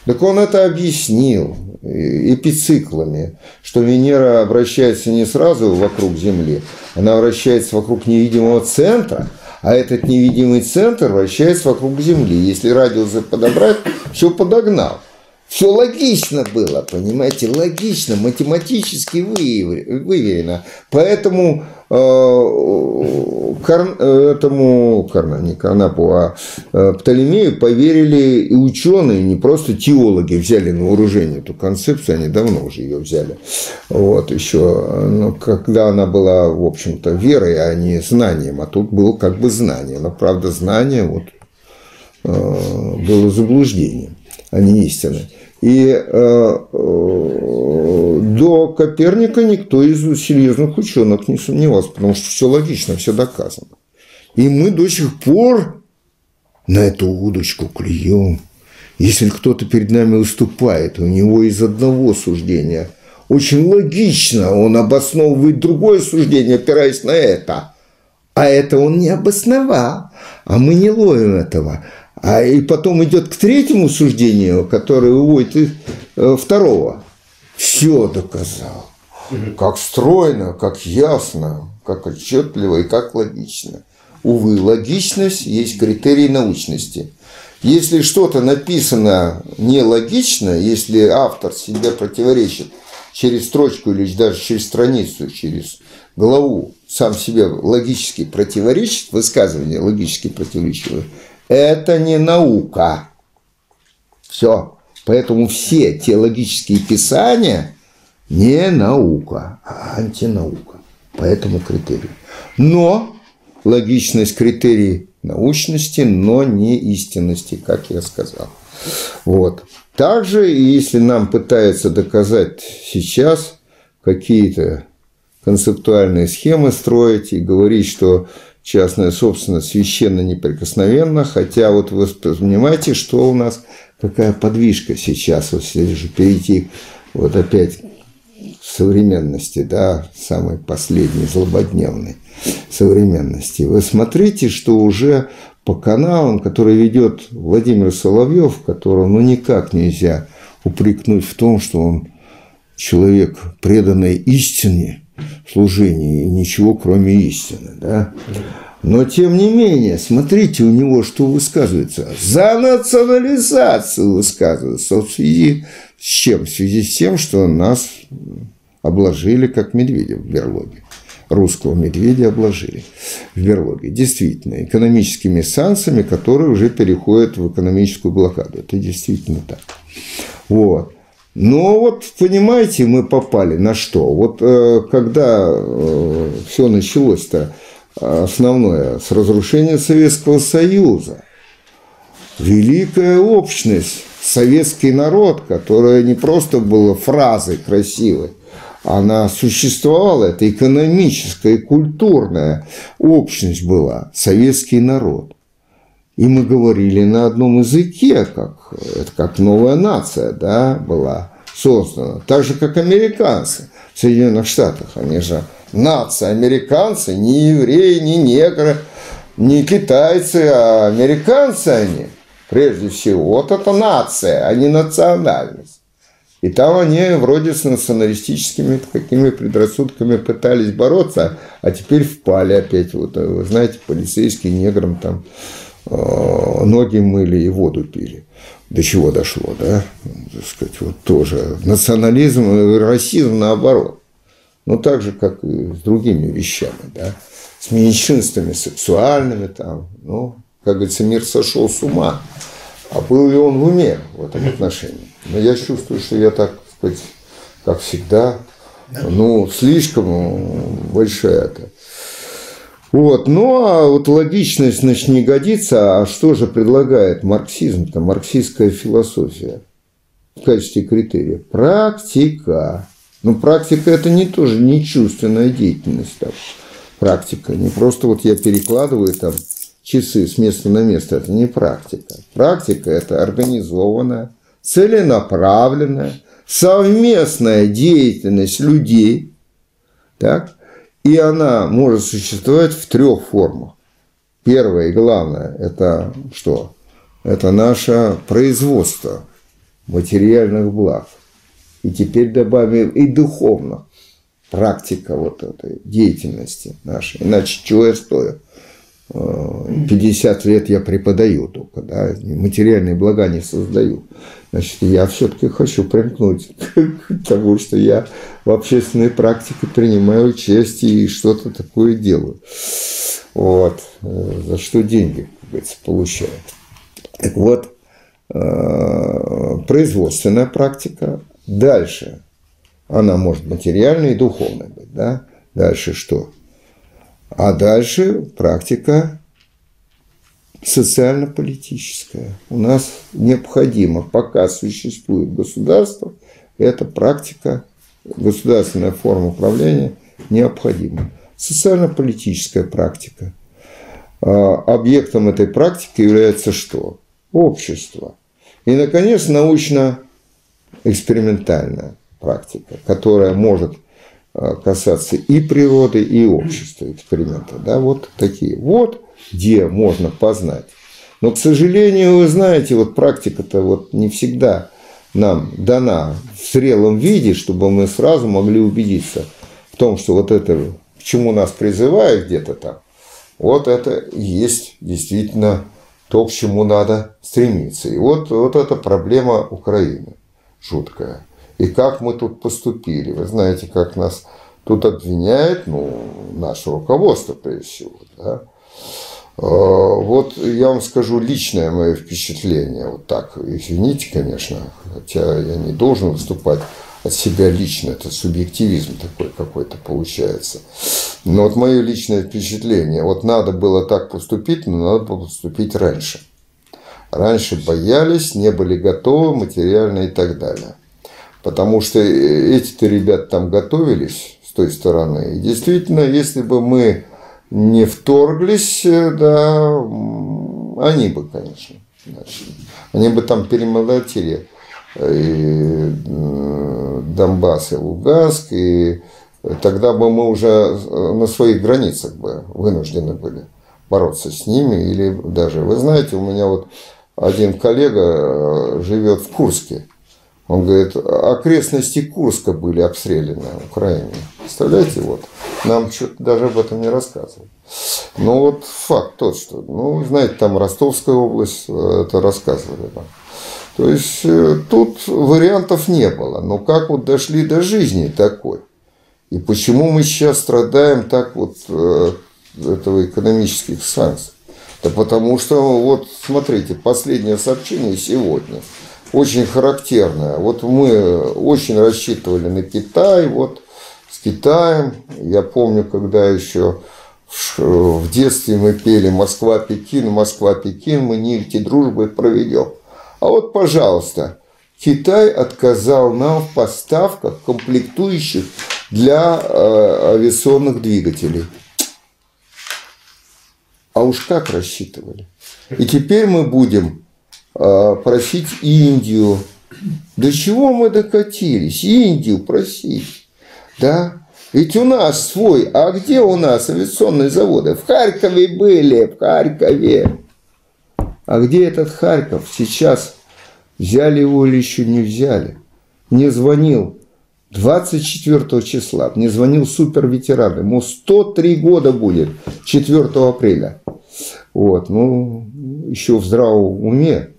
Так он это объяснил эпициклами, что Венера обращается не сразу вокруг Земли, она вращается вокруг невидимого центра, а этот невидимый центр вращается вокруг Земли. Если радиусы подобрать, все подогнал. Все логично было, понимаете, логично, математически выверено. Поэтому э, Кар, этому Карна, не Карнапу, а э, Птолемею поверили и ученые, не просто теологи взяли на вооружение эту концепцию, они давно уже ее взяли. Вот еще, но когда она была, в общем-то, верой, а не знанием, а тут было как бы знание. Но, правда, знание вот, э, было заблуждением, а не истиной. И э, э, до Коперника никто из серьезных ученых не сомневался, потому что все логично, все доказано. И мы до сих пор на эту удочку клюем. Если кто-то перед нами выступает, у него из одного суждения очень логично, он обосновывает другое суждение, опираясь на это. А это он не обосновал, а мы не ловим этого. А и потом идет к третьему суждению, которое выводит из э, второго. Все доказал. Как стройно, как ясно, как отчетливо и как логично. Увы, логичность есть критерий научности. Если что-то написано нелогично, если автор себе противоречит через строчку или даже через страницу, через главу, сам себе логически противоречит, высказывание логически противоречивое, это не наука. Все. Поэтому все теологические писания не наука, а антинаука. По этому критерию. Но логичность критерий научности, но не истинности, как я сказал. Вот. Также, если нам пытаются доказать сейчас какие-то концептуальные схемы строить и говорить, что частная собственность священно неприкосновенна, хотя вот вы понимаете, что у нас какая подвижка сейчас, вот если же перейти вот опять к современности, да, самой последней, злободневной современности. Вы смотрите, что уже по каналам, которые ведет Владимир Соловьев, которого ну никак нельзя упрекнуть в том, что он человек преданной истине, служении, ничего кроме истины. Да? Но тем не менее, смотрите, у него что высказывается. За национализацию высказывается. В связи с чем? В связи с тем, что нас обложили как медведя в берлоге. Русского медведя обложили в берлоге. Действительно, экономическими санкциями, которые уже переходят в экономическую блокаду. Это действительно так. Вот. Но вот, понимаете, мы попали на что? Вот э, когда э, все началось-то, основное, с разрушения Советского Союза, великая общность, советский народ, которая не просто была фразой красивой, она существовала, это экономическая и культурная общность была, советский народ. И мы говорили на одном языке, как, это как новая нация да, была создана. Так же, как американцы в Соединенных Штатах. Они же нация, американцы, не евреи, не негры, не китайцы, а американцы они. Прежде всего, вот это нация, а не национальность. И там они вроде с националистическими какими предрассудками пытались бороться, а теперь впали опять. Вот, вы знаете, полицейские неграм там ноги мыли и воду пили. До чего дошло, да? Так сказать, вот тоже. Национализм и расизм наоборот. Ну, так же, как и с другими вещами, да? С меньшинствами сексуальными там, ну, как говорится, мир сошел с ума. А был ли он в уме в этом отношении? Но я чувствую, что я так, сказать, как всегда, ну, слишком большая это Вот, ну а вот логичность, значит, не годится. А что же предлагает марксизм-то, марксистская философия в качестве критерия? Практика. Ну, практика – это не тоже не чувственная деятельность. Там. Практика. Не просто вот я перекладываю там часы с места на место. Это не практика. Практика – это организованная, целенаправленная, совместная деятельность людей, так, и она может существовать в трех формах. Первое и главное – это что? Это наше производство материальных благ. И теперь добавим и духовно практика вот этой деятельности нашей. Иначе чего я стою? 50 лет я преподаю только, да, материальные блага не создаю. Значит, я все-таки хочу примкнуть к тому, что я в общественной практике принимаю участие и что-то такое делаю. Вот. За что деньги, как говорится, получаю. Так вот, э, производственная практика. Дальше. Она может материальной и духовной быть. Да? Дальше что? А дальше практика социально-политическая. У нас необходимо, пока существует государство, эта практика, государственная форма управления необходима. Социально-политическая практика. А объектом этой практики является что? Общество. И, наконец, научно-экспериментальная практика, которая может касаться и природы, и общества эксперимента. Да, вот такие. Вот где можно познать. Но, к сожалению, вы знаете, вот практика-то вот не всегда нам дана в зрелом виде, чтобы мы сразу могли убедиться в том, что вот это, к чему нас призывают где-то там, вот это есть действительно то, к чему надо стремиться. И вот, вот эта проблема Украины жуткая. И как мы тут поступили. Вы знаете, как нас тут обвиняет ну, наше руководство, прежде всего. Да? А, вот я вам скажу личное мое впечатление. Вот так, извините, конечно, хотя я не должен выступать от себя лично, это субъективизм такой какой-то получается. Но вот мое личное впечатление, вот надо было так поступить, но надо было поступить раньше. Раньше боялись, не были готовы материально и так далее. Потому что эти-то ребята там готовились с той стороны. И действительно, если бы мы не вторглись, да, они бы, конечно, начали. Они бы там перемолотили и Донбасс и Луганск, и тогда бы мы уже на своих границах бы вынуждены были бороться с ними. Или даже, вы знаете, у меня вот один коллега живет в Курске. Он говорит, окрестности Курска были обстреляны Украиной. Представляете, вот. Нам что-то даже об этом не рассказывали. Но вот факт тот, что, ну, знаете, там Ростовская область, э, это рассказывали нам. То есть э, тут вариантов не было. Но как вот дошли до жизни такой? И почему мы сейчас страдаем так вот э, этого экономических санкций? Да потому что, вот смотрите, последнее сообщение сегодня – очень характерная. Вот мы очень рассчитывали на Китай, вот с Китаем. Я помню, когда еще в детстве мы пели «Москва-Пекин, Москва-Пекин, мы нефть дружбы проведем». А вот, пожалуйста, Китай отказал нам в поставках комплектующих для э, авиационных двигателей. А уж как рассчитывали. И теперь мы будем просить Индию. До чего мы докатились? Индию просить. Да? Ведь у нас свой. А где у нас авиационные заводы? В Харькове были, в Харькове. А где этот Харьков? Сейчас взяли его или еще не взяли? Мне звонил 24 числа, мне звонил суперветеран, ему 103 года будет, 4 апреля. Вот, ну, еще в здравом уме.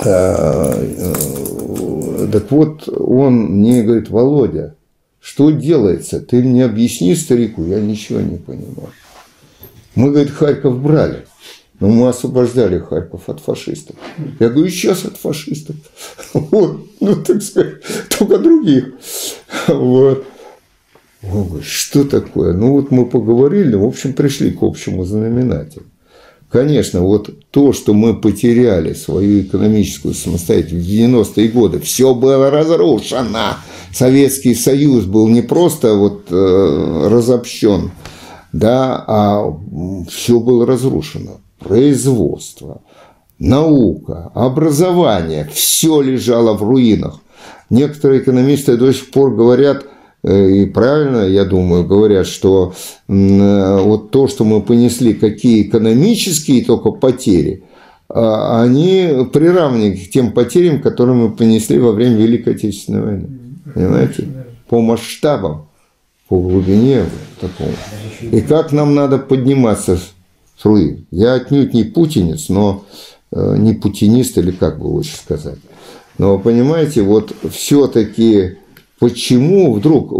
А, э, так вот, он мне говорит, Володя, что делается? Ты мне объясни старику, я ничего не понимаю. Мы, говорит, Харьков брали. Но мы освобождали Харьков от фашистов. Я говорю, сейчас от фашистов. Вот, ну, так сказать, только других. Вот. Он говорит, что такое? Ну вот мы поговорили, в общем, пришли к общему знаменателю. Конечно, вот то, что мы потеряли свою экономическую самостоятельность в 90-е годы, все было разрушено. Советский Союз был не просто вот э, разобщен, да, а все было разрушено. Производство, наука, образование, все лежало в руинах. Некоторые экономисты до сих пор говорят, и правильно, я думаю, говорят, что э, вот то, что мы понесли, какие экономические только потери, а, они приравнены к тем потерям, которые мы понесли во время Великой Отечественной войны. Понимаете? По масштабам, по глубине такому. И как нам надо подниматься с руин. Я отнюдь не путинец, но э, не путинист, или как бы лучше сказать. Но понимаете, вот все-таки почему вдруг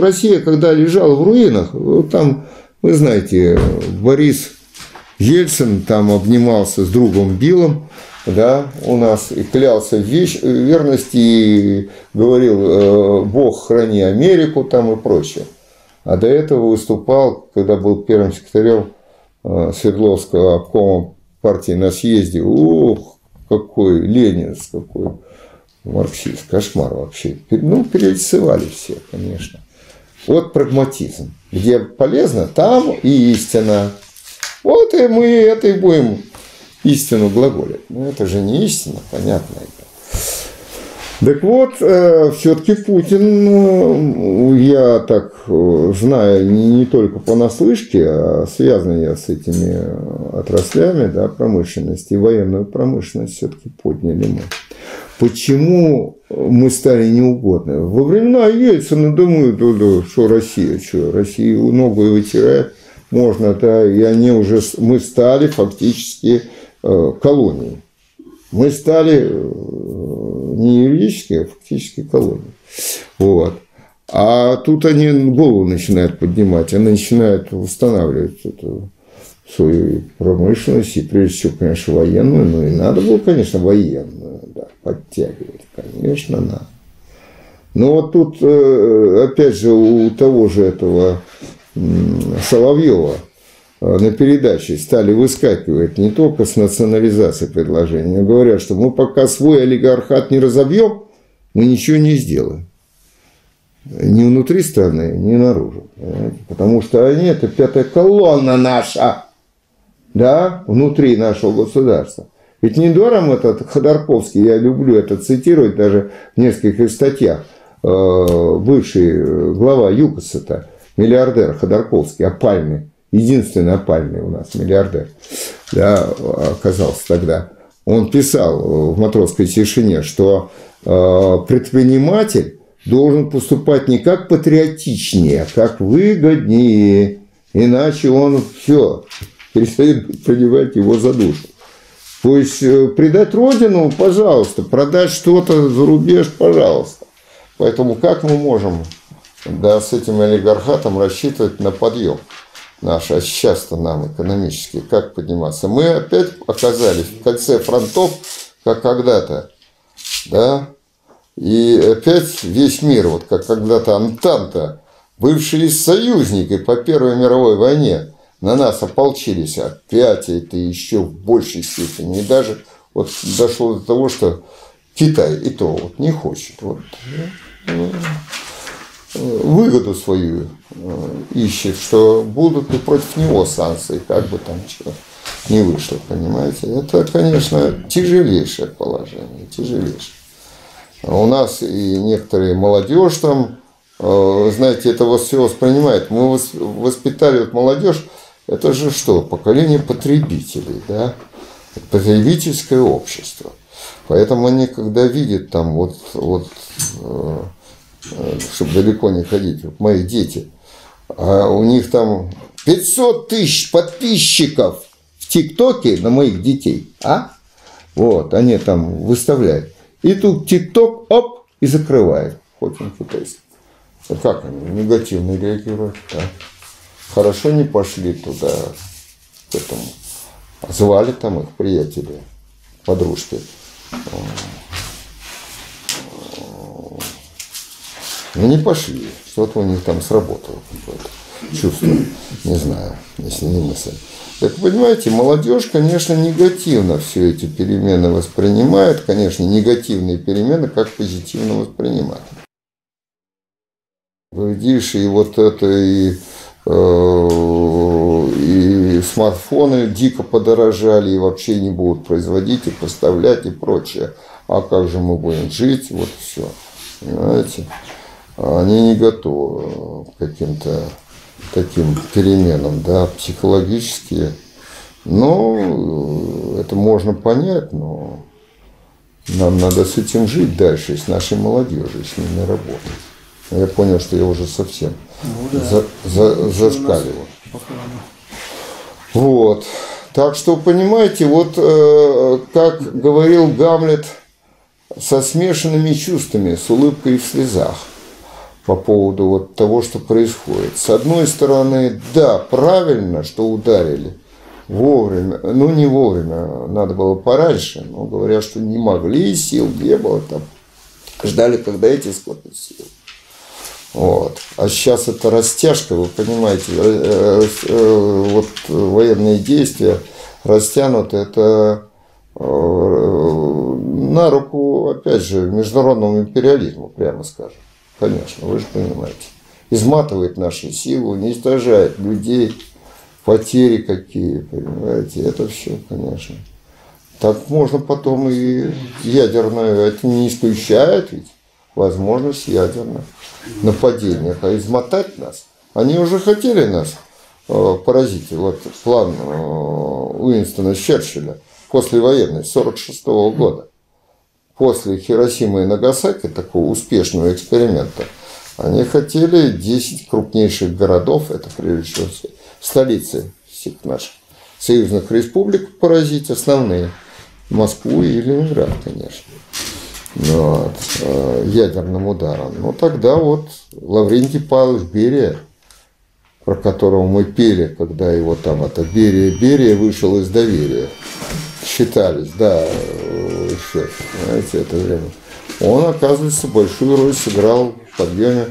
Россия, когда лежала в руинах, там, вы знаете, Борис Ельцин там обнимался с другом Биллом, да, у нас и клялся в вещь, верности и говорил, э, Бог храни Америку там и прочее. А до этого выступал, когда был первым секретарем э, Свердловского обкома партии на съезде. Ух, какой ленинец, какой марксист, кошмар вообще. Ну, перерисовали все, конечно. Вот прагматизм. Где полезно, там и истина. Вот и мы это и будем истину глаголить. Но это же не истина, понятно это. Так вот, э, все-таки Путин, ну, я так э, знаю не только понаслышке, а связан я с этими отраслями да, промышленности, военную промышленность все-таки подняли мы. Почему мы стали неугодны? Во времена Ельцина думают, да, да, что Россия, что Россия ногу вытирает, можно, да, и они уже, мы стали фактически Э, колонии. Мы стали э, не юридически, а фактически колонией. Вот. А тут они голову начинают поднимать, они начинают восстанавливать эту свою промышленность, и прежде всего, конечно, военную, ну и надо было, конечно, военную подтягивать, конечно, надо. Но вот тут, э, опять же, у того же этого Соловьева Э, на передаче стали выскакивать не только с национализацией предложения, но говорят, что мы пока свой олигархат не разобьем, мы ничего не сделаем. Ни внутри страны, ни наружу. Понимаете? Потому что они это пятая колонна наша, да, внутри нашего государства. Ведь недаром этот Ходорковский, я люблю это цитировать даже в нескольких статьях, э, бывший глава ЮКОСа, миллиардер Ходорковский, опальный, единственный опальный у нас миллиардер, да, оказался тогда. Он писал в «Матросской тишине», что э, предприниматель должен поступать не как патриотичнее, а как выгоднее, иначе он все перестает принимать его за душу. То есть э, предать родину, пожалуйста, продать что-то за рубеж, пожалуйста. Поэтому как мы можем да, с этим олигархатом рассчитывать на подъем? наш, а сейчас-то нам экономически как подниматься? Мы опять оказались в кольце фронтов, как когда-то, да, и опять весь мир, вот как когда-то Антанта, бывшие союзники по Первой мировой войне, на нас ополчились опять, это еще в большей степени. И даже вот дошло до того, что Китай и то вот не хочет. Вот выгоду свою э, ищет, что будут и против него санкции, как бы там что не вышло, понимаете. Это, конечно, тяжелейшее положение, тяжелейшее. У нас и некоторые молодежь там, э, знаете, это вот все воспринимает. Мы воспитали вот молодежь, это же что, поколение потребителей, да, потребительское общество. Поэтому они, когда видят там вот, вот э, Э, чтобы далеко не ходить, вот мои дети, а у них там 500 тысяч подписчиков в ТикТоке на моих детей, а? Вот, они там выставляют. И тут ТикТок, оп, и закрывает. Хоть он китайский. А как они негативно реагируют? Да? Хорошо не пошли туда, к этому. Звали там их приятели, подружки. Ну не пошли, что-то у них там сработало какое-то чувство, не знаю, если не мысль. Так понимаете, молодежь, конечно, негативно все эти перемены воспринимает, конечно, негативные перемены как позитивно воспринимает. Глядишь, и вот это, и, и смартфоны дико подорожали, и вообще не будут производить, и поставлять, и прочее. А как же мы будем жить? Вот все. Понимаете? Они не готовы к каким-то таким переменам, да, психологические. Ну, это можно понять, но нам надо с этим жить дальше, с нашей молодежью, с ними работать. Я понял, что я уже совсем ну, да. за, за. Вот. Так что, понимаете, вот э, как говорил Гамлет, со смешанными чувствами, с улыбкой в слезах по поводу вот того, что происходит. С одной стороны, да, правильно, что ударили вовремя, ну не вовремя, надо было пораньше, но говорят, что не могли, сил не было там, ждали, когда эти скопят сил. Вот. А сейчас это растяжка, вы понимаете, э, э, э, вот военные действия растянуты, это на руку, опять же, международному империализму, прямо скажем. Конечно, вы же понимаете. Изматывает наши силы, уничтожает людей, потери какие, понимаете, это все, конечно. Так можно потом и ядерное, это не исключает ведь возможность ядерных нападений, а измотать нас. Они уже хотели нас э, поразить. Вот план э, Уинстона Черчилля послевоенный, 46 -го года после Хиросимы и Нагасаки, такого успешного эксперимента, они хотели 10 крупнейших городов, это прежде всего столицы всех наших союзных республик поразить, основные, Москву и Ленинград, конечно, вот, э, ядерным ударом. Но тогда вот Лаврентий Павлович Берия, про которого мы пели, когда его там это Берия, Берия вышел из доверия, считались, да, еще, знаете, это время. Он, оказывается, большую роль сыграл в подъеме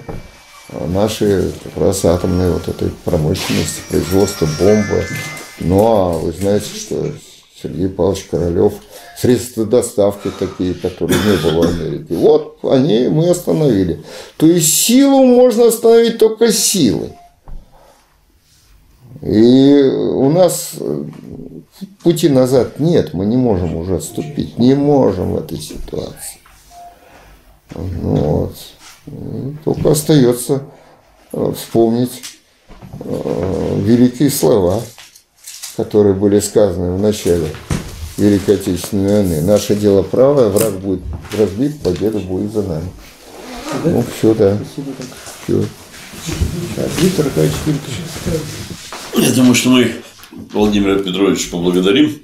нашей как раз атомной вот этой промышленности, производства бомбы. Ну, а вы знаете, что Сергей Павлович Королев, средства доставки такие, которые не было в Америке. Вот они мы остановили. То есть силу можно остановить только силой. И у нас пути назад нет, мы не можем уже отступить, не можем в этой ситуации. Вот. Только остается э, вспомнить э, великие слова, которые были сказаны в начале Великой Отечественной войны. Наше дело правое, враг будет разбит, победа будет за нами. Да? Ну, все, да. Спасибо. Все. Виктор Аркадьевич Я думаю, что мы Владимира Петровича поблагодарим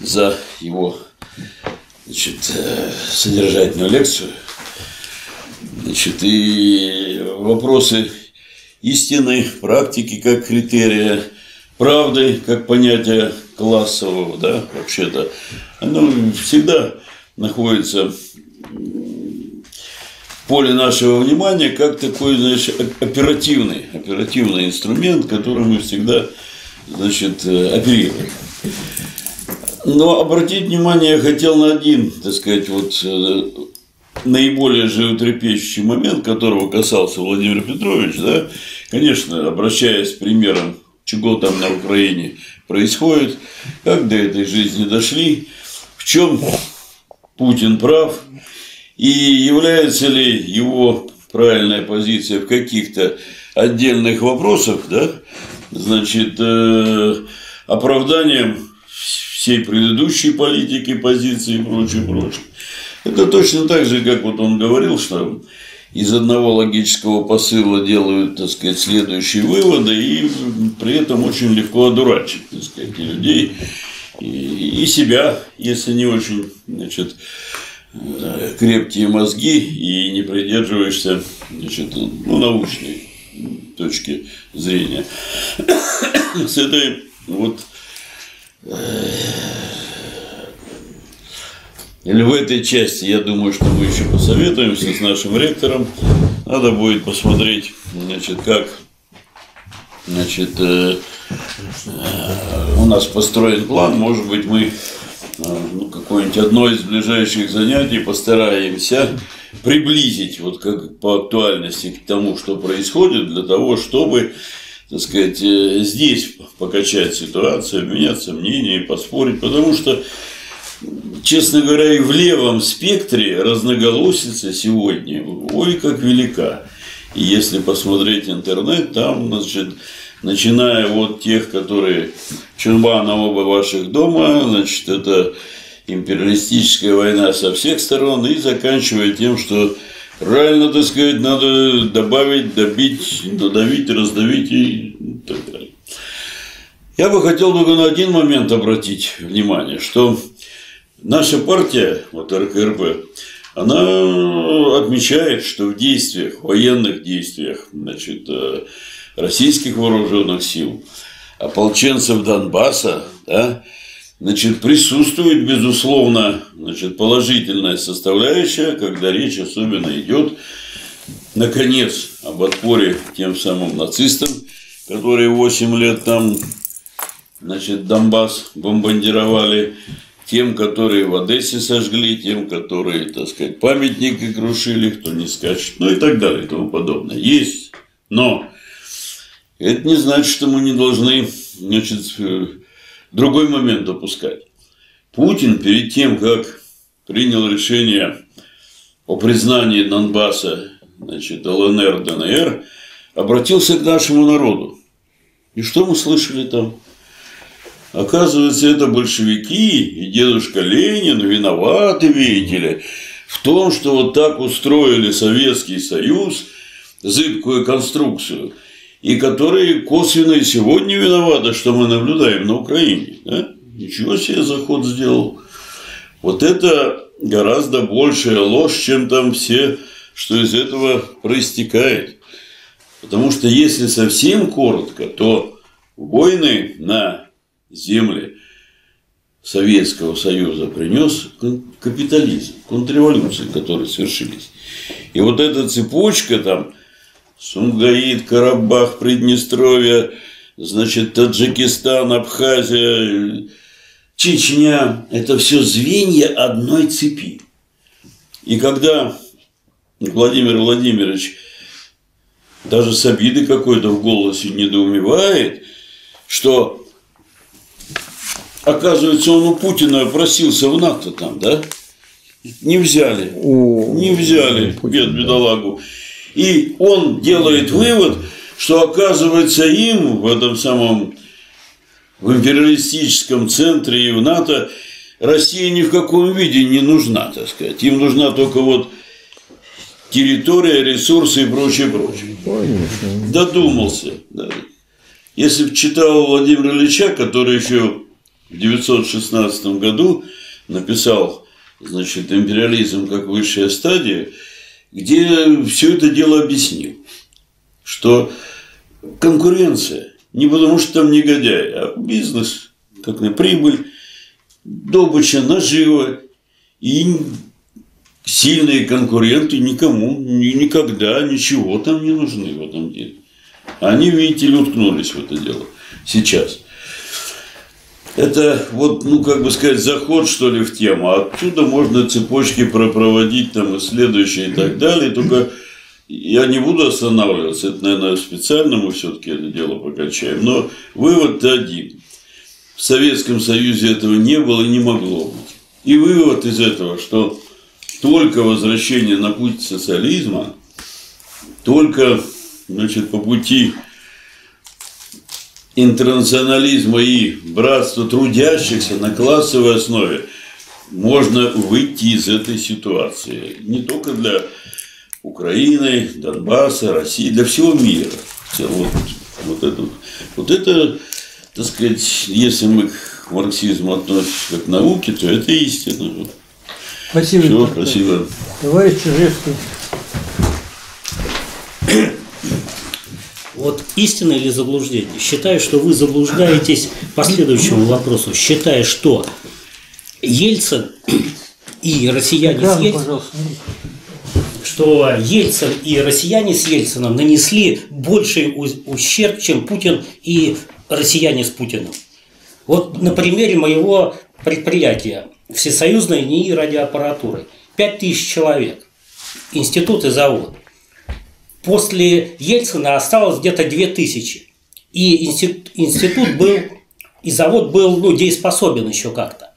за его значит, э, содержательную лекцию. Значит, и вопросы истины, практики как критерия, правды как понятия классового, да, вообще-то, оно всегда находится поле нашего внимания как такой, знаешь, оперативный, оперативный инструмент, который мы всегда значит, э, оперировать. Но обратить внимание я хотел на один, так сказать, вот э, наиболее животрепещущий момент, которого касался Владимир Петрович, да, конечно, обращаясь к примерам, чего там на Украине происходит, как до этой жизни дошли, в чем Путин прав, и является ли его правильная позиция в каких-то отдельных вопросах, да, значит, э, оправданием всей предыдущей политики, позиции и прочее, прочее. Это точно так же, как вот он говорил, что из одного логического посыла делают, так сказать, следующие выводы, и при этом очень легко одурачить, так сказать, и людей, и, себя, если не очень, значит, э, крепкие мозги и не придерживаешься, значит, ну, научной точки зрения. С этой вот э, или в этой части, я думаю, что мы еще посоветуемся с нашим ректором Надо будет посмотреть, значит, как значит, э, э, у нас построен план. Может быть, мы э, ну, какое-нибудь одно из ближайших занятий постараемся приблизить вот как по актуальности к тому, что происходит, для того, чтобы так сказать, здесь покачать ситуацию, обменяться мнениями, поспорить, потому что честно говоря, и в левом спектре разноголосица сегодня, ой, как велика. И если посмотреть интернет, там, значит, начиная от тех, которые Чунбана оба ваших дома, значит, это империалистическая война со всех сторон, и заканчивая тем, что реально, так сказать, надо добавить, добить, надавить, раздавить и так далее. Я бы хотел только на один момент обратить внимание, что Наша партия, вот РКРБ, она отмечает, что в действиях, военных действиях значит, э, российских вооруженных сил, ополченцев Донбасса, да, значит, присутствует, безусловно, значит, положительная составляющая, когда речь особенно идет, наконец, об отпоре тем самым нацистам, которые 8 лет там, значит, Донбасс бомбардировали, тем, которые в Одессе сожгли, тем, которые, так сказать, памятники крушили, кто не скачет, ну и так далее и тому подобное. Есть, но это не значит, что мы не должны значит, э, другой момент допускать. Путин перед тем, как принял решение о признании Донбасса, значит, ЛНР, ДНР, обратился к нашему народу. И что мы слышали там? Оказывается, это большевики и дедушка Ленин виноваты, видите ли, в том, что вот так устроили Советский Союз, зыбкую конструкцию, и которые косвенно и сегодня виноваты, что мы наблюдаем на Украине. Да? Ничего себе заход сделал. Вот это гораздо большая ложь, чем там все, что из этого проистекает. Потому что если совсем коротко, то войны на земли Советского Союза принес капитализм, контрреволюции, которые свершились. И вот эта цепочка там, Сумгаит, Карабах, Приднестровье, значит, Таджикистан, Абхазия, Чечня, это все звенья одной цепи. И когда Владимир Владимирович даже с обиды какой-то в голосе недоумевает, что Оказывается, он у Путина просился в НАТО там, да? Не взяли. О, не взяли, Путин, бед бедолагу. И он делает вывод, что оказывается им в этом самом в империалистическом центре и в НАТО Россия ни в каком виде не нужна, так сказать. Им нужна только вот территория, ресурсы и прочее, прочее. Додумался. Да. Если бы читал Владимира Ильича, который еще в 916 году написал значит, «Империализм как высшая стадия», где все это дело объяснил, что конкуренция не потому, что там негодяй, а бизнес, как на прибыль, добыча, нажива и сильные конкуренты никому никогда ничего там не нужны в этом деле. Они, видите ли, уткнулись в это дело сейчас – это вот, ну, как бы сказать, заход, что ли, в тему. Отсюда можно цепочки пропроводить там и следующие и так далее. Только я не буду останавливаться. Это, наверное, специально мы все-таки это дело покачаем. Но вывод один. В Советском Союзе этого не было и не могло быть. И вывод из этого, что только возвращение на путь социализма, только значит, по пути интернационализма и братства трудящихся на классовой основе можно выйти из этой ситуации. Не только для Украины, Донбасса, России, для всего мира. Вот, вот, это, вот это, так сказать, если мы к марксизму относимся как к науке, то это истина. Спасибо. Все, спасибо. Товарищ Чижевский. Вот истина или заблуждение? Считаю, что вы заблуждаетесь по следующему вопросу. Считая, что Ельцин и россияне Экран, съездили... пожалуйста. что Ельцин и россияне с Ельцином нанесли больший ущерб, чем Путин и россияне с Путиным. Вот на примере моего предприятия Всесоюзной НИИ радиоаппаратуры. 5000 человек. Институт и завод. После Ельцина осталось где-то 2000. И институт, был, и завод был ну, дееспособен еще как-то.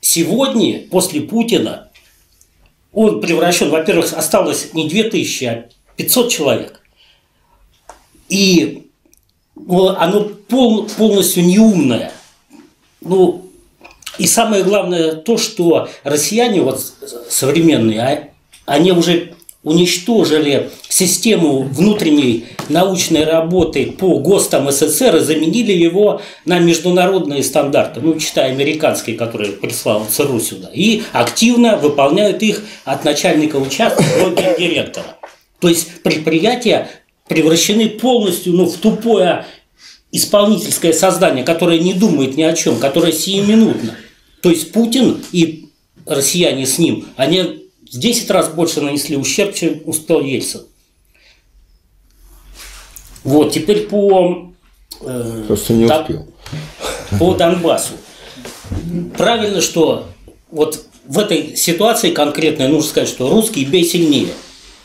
Сегодня, после Путина, он превращен, во-первых, осталось не 2000, а 500 человек. И ну, оно пол- полностью неумное. Ну, и самое главное то, что россияне вот современные, а- они уже уничтожили систему внутренней научной работы по ГОСТам СССР и заменили его на международные стандарты, ну, читая американские, которые прислал ЦРУ сюда, и активно выполняют их от начальника участка до гендиректора. То есть предприятия превращены полностью ну, в тупое исполнительское создание, которое не думает ни о чем, которое сиюминутно. То есть Путин и россияне с ним, они в 10 раз больше нанесли ущерб, чем успел Ельцин. Вот, теперь по, э, Просто не Дон- успел. по Донбассу. Правильно, что вот в этой ситуации конкретной нужно сказать, что русский бей сильнее.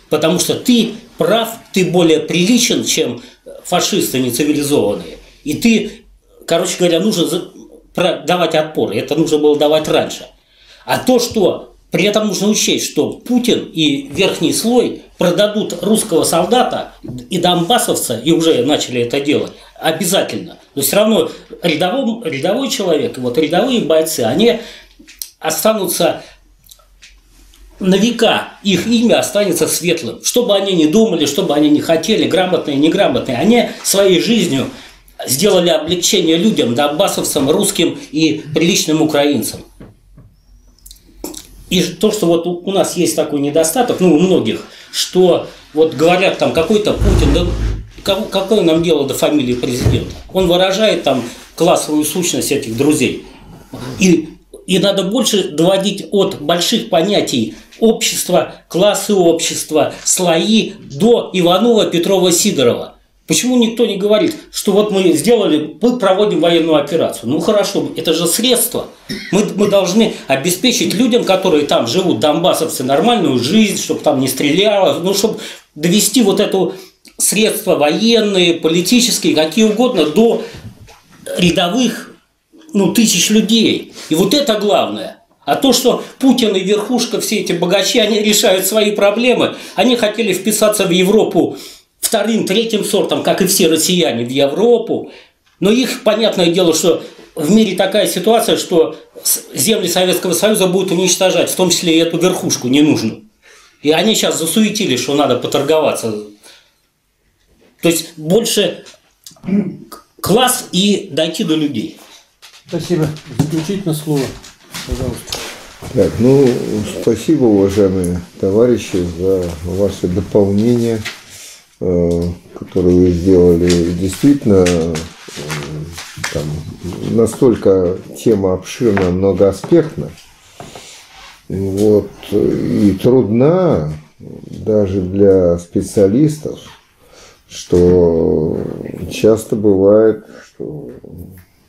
Потому что ты прав, ты более приличен, чем фашисты нецивилизованные. И ты, короче говоря, нужно давать отпор. Это нужно было давать раньше. А то, что при этом нужно учесть, что Путин и верхний слой продадут русского солдата и донбассовца, и уже начали это делать, обязательно. Но все равно рядовой, рядовой человек, вот рядовые бойцы, они останутся на века их имя останется светлым. Что бы они ни думали, что бы они ни хотели, грамотные, неграмотные, они своей жизнью сделали облегчение людям, донбассовцам, русским и приличным украинцам. И то, что вот у нас есть такой недостаток, ну, у многих, что вот говорят там какой-то Путин, да какое нам дело до фамилии президента? Он выражает там классовую сущность этих друзей. И, и надо больше доводить от больших понятий общества, классы общества, слои до Иванова, Петрова, Сидорова. Почему никто не говорит, что вот мы сделали, мы проводим военную операцию? Ну хорошо, это же средство. Мы, мы должны обеспечить людям, которые там живут, донбассовцы, нормальную жизнь, чтобы там не стреляло, ну чтобы довести вот это средства военные, политические, какие угодно, до рядовых ну, тысяч людей. И вот это главное. А то, что Путин и верхушка, все эти богачи, они решают свои проблемы, они хотели вписаться в Европу вторым, третьим сортом, как и все россияне в Европу. Но их, понятное дело, что в мире такая ситуация, что земли Советского Союза будут уничтожать, в том числе и эту верхушку ненужную. И они сейчас засуетились, что надо поторговаться. То есть больше класс и дойти до людей. Спасибо. Заключительное слово, пожалуйста. Так, ну, спасибо, уважаемые товарищи, за ваше дополнение, э, которое вы сделали. Действительно, э, там, настолько тема обширна, многоаспектна, вот, и трудна даже для специалистов, что часто бывает, что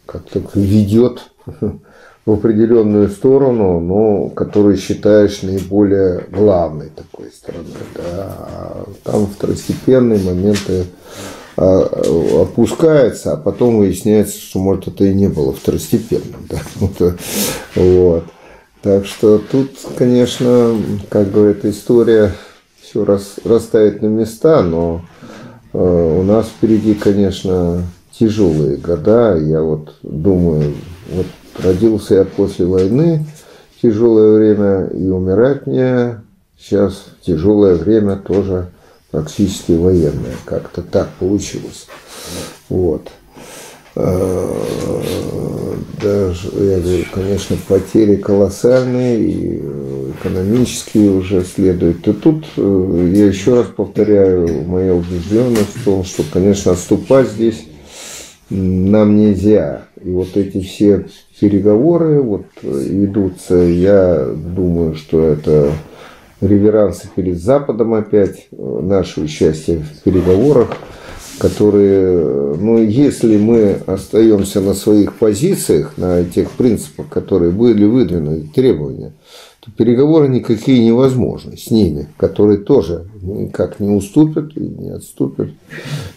как-то ведет в определенную сторону, но которую считаешь наиболее главной такой стороной. Да. А там второстепенные моменты а, опускаются, а потом выясняется, что может это и не было второстепенным. Да. Вот. Вот. Так что тут, конечно, как говорит история, все рас, расставит на места, но э, у нас впереди, конечно, тяжелые года. Я вот думаю, вот родился я после войны, тяжелое время, и умирать мне сейчас тяжелое время тоже практически военное. Как-то так получилось. Вот. Э, Даже, я говорю, конечно, потери колоссальные, и э, экономические уже следуют. И тут э, я еще раз повторяю моя убежденность в том, что, конечно, отступать здесь нам нельзя. И вот эти все переговоры вот ведутся, я думаю, что это реверансы перед Западом опять, э, наше участие в переговорах, которые, ну, если мы остаемся на своих позициях, на тех принципах, которые были выдвинуты, требования, то переговоры никакие невозможны с ними, которые тоже никак не уступят и не отступят.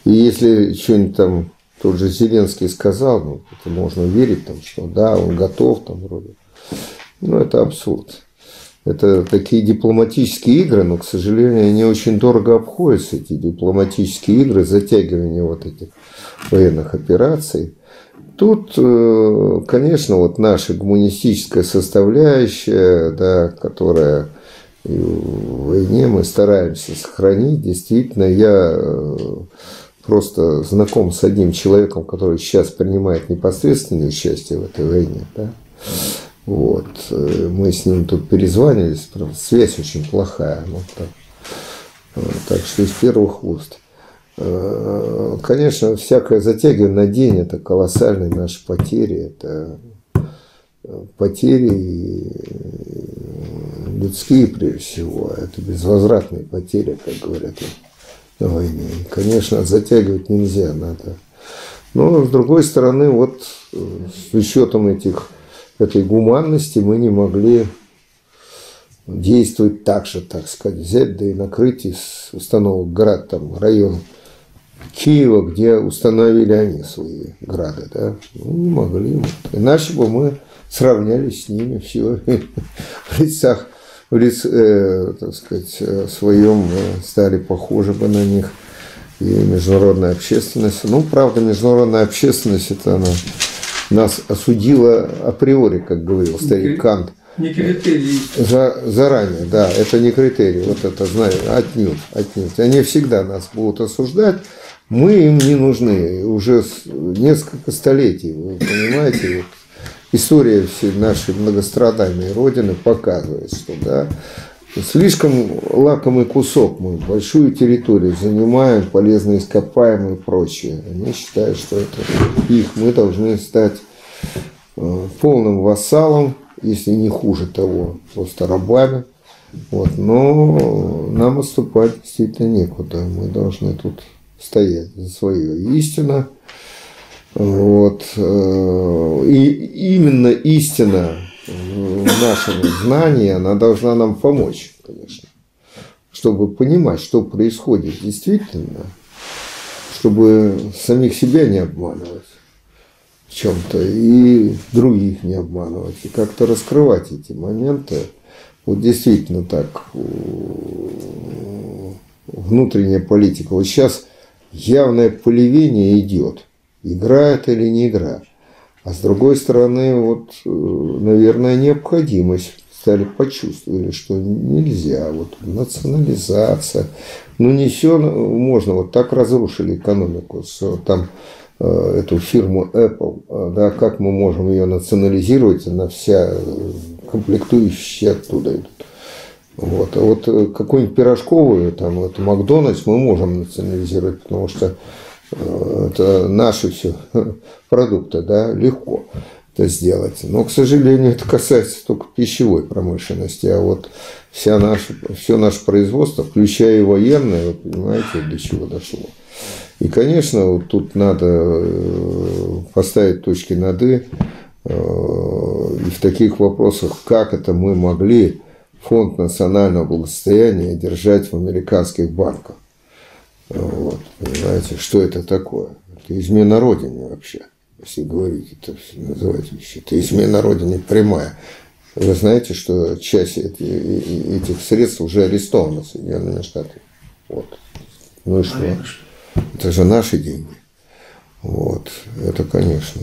И если что-нибудь там тот же Зеленский сказал, ну, это можно верить, там, что да, он готов, там вроде. Ну, это абсурд. Это такие дипломатические игры, но, к сожалению, они очень дорого обходятся, эти дипломатические игры, затягивание вот этих военных операций. Тут, э, конечно, вот наша гуманистическая составляющая, да, которая в войне мы стараемся сохранить. Действительно, я э, просто знаком с одним человеком, который сейчас принимает непосредственное участие в этой войне. Да? Вот. Э, мы с ним тут перезванивались, правда, связь очень плохая. Ну, так. так что из первых уст. Э, конечно, всякое затягивание на день – это колоссальные наши потери, это э, потери людские прежде всего, это безвозвратные потери, как говорят на войне. И, конечно, затягивать нельзя, надо. Но, с другой стороны, вот с учетом этих этой гуманности мы не могли действовать так же, так сказать, взять, да и накрыть из установок град, там, район Киева, где установили они свои грады, да, ну, не могли. Иначе бы мы сравнялись с ними все в лицах, в лиц, э, так сказать, своем э, стали похожи бы на них и международная общественность. Ну, правда, международная общественность, это она нас осудила априори, как говорил старик Кант. Не критерий. За, заранее, да, это не критерий, вот это знаю, отнюдь, отнюдь. Они всегда нас будут осуждать, мы им не нужны уже несколько столетий, вы понимаете, вот история всей нашей многострадальной Родины показывает, что да, слишком лакомый кусок мы, большую территорию занимаем, полезные ископаемые и прочее. Они считают, что это их, мы должны стать э, полным вассалом, если не хуже того, просто рабами. Вот. Но нам отступать действительно некуда. Мы должны тут стоять за свое. Истина. Вот. Э, и именно истина в нашем знании, она должна нам помочь, конечно, чтобы понимать, что происходит действительно, чтобы самих себя не обманывать в чем-то и других не обманывать, и как-то раскрывать эти моменты. Вот действительно так, внутренняя политика. Вот сейчас явное поливение идет. Игра это или не игра. А с другой стороны, вот, э, наверное, необходимость стали почувствовали, что нельзя, вот национализация. Ну, не все можно, вот так разрушили экономику, там э, эту фирму Apple, э, да, как мы можем ее национализировать, она вся комплектующая оттуда идут. Вот. А вот какую-нибудь пирожковую, там, это Макдональдс мы можем национализировать, потому что это наши все продукты, да, легко это сделать. Но, к сожалению, это касается только пищевой промышленности, а вот вся наша, все наше производство, включая и военное, вы понимаете, до чего дошло. И, конечно, вот тут надо э, поставить точки над «и», э, и в таких вопросах, как это мы могли фонд национального благосостояния держать в американских банках. Вот, понимаете, что это такое? Это измена Родине вообще, если говорить, это называть вещи. Это измена Родине прямая. Вы знаете, что часть этих средств уже арестована Соединенными Штатами. Вот. Ну и что? Это же наши деньги. Вот. Это, конечно.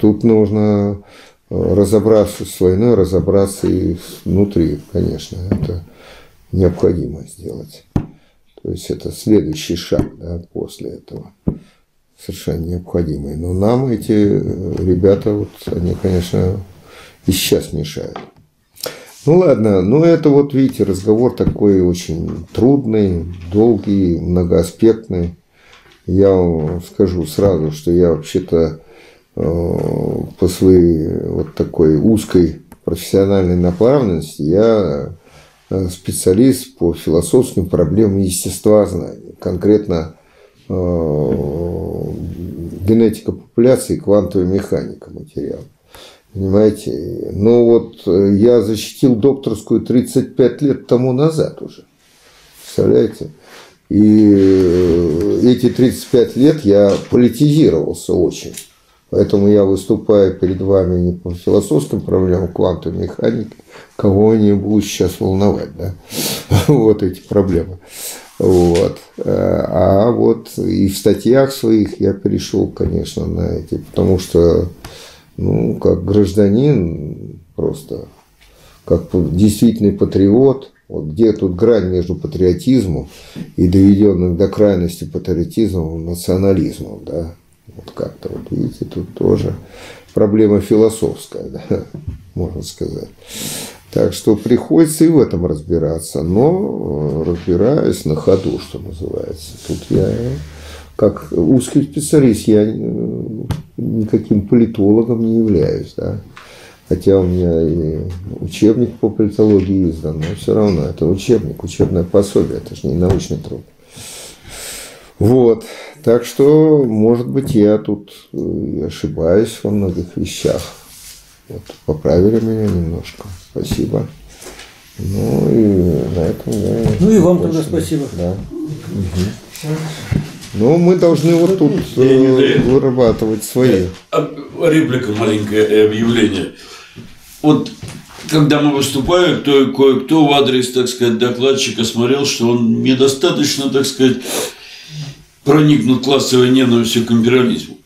Тут нужно разобраться с войной, разобраться и внутри, конечно. Это необходимо сделать. То есть это следующий шаг да, после этого, совершенно необходимый. Но нам эти э, ребята, вот, они, конечно, и сейчас мешают. Ну ладно, ну это вот, видите, разговор такой очень трудный, долгий, многоаспектный. Я вам скажу сразу, что я вообще-то э, по своей вот такой узкой профессиональной направленности я специалист по философским проблемам естествознания, конкретно э, генетика популяции и квантовая механика материала. Понимаете? Ну вот э, я защитил докторскую 35 лет тому назад уже. Представляете? И э, эти 35 лет я политизировался очень. Поэтому я выступаю перед вами не по философским проблемам квантовой механики, кого они будут сейчас волновать, да? Вот эти проблемы. Вот. А вот и в статьях своих я перешел, конечно, на эти, потому что, ну, как гражданин просто, как действительный патриот, вот где тут грань между патриотизмом и доведенным до крайности патриотизмом национализмом, да? Вот как-то, вот видите, тут тоже проблема философская, да, можно сказать. Так что приходится и в этом разбираться, но разбираюсь на ходу, что называется. Тут я как узкий специалист, я никаким политологом не являюсь, да. Хотя у меня и учебник по политологии издан, но все равно это учебник, учебное пособие, это же не научный труд. Вот. Так что, может быть, я тут э, ошибаюсь во многих вещах. Вот, поправили меня немножко. Спасибо. Ну и на этом я... Ну и вам тогда спасибо. Да. Угу. Ну, мы должны вот тут э, вырабатывать свои. А, реплика маленькое и объявление. Вот когда мы выступаем, то кое-кто в адрес, так сказать, докладчика смотрел, что он недостаточно, так сказать, проникнут классовой ненавистью к империализму.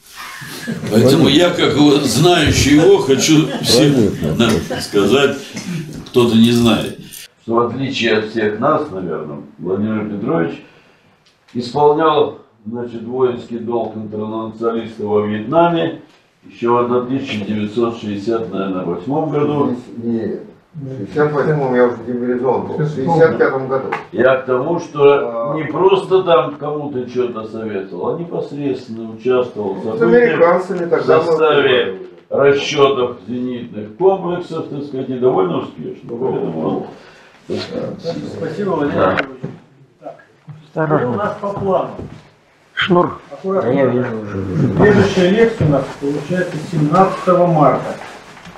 Поэтому я, как знающий его, хочу всем да, сказать, кто-то не знает, что в отличие от всех нас, наверное, Владимир Петрович исполнял значит, воинский долг интернационалиста во Вьетнаме еще в 1968 году. Нет. В 68-м я уже демобилизован был, в 65 году. Я к тому, что не просто там кому-то что-то советовал, а непосредственно участвовал в, С американцами тогда в составе расчетов зенитных комплексов, так сказать, и довольно успешно. Поэтому, Спасибо, Владимир да. Так, у нас по плану. Шнур. Аккуратно. Я вижу уже. Следующая лекция у нас получается 17 марта.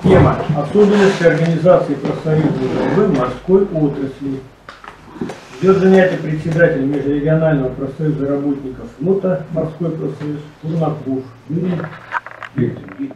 Тема «Особенности организации профсоюза в морской отрасли». Идет занятие председатель Межрегионального профсоюза работников МУТа, морской профсоюз, Курнаков Юрий Викторович.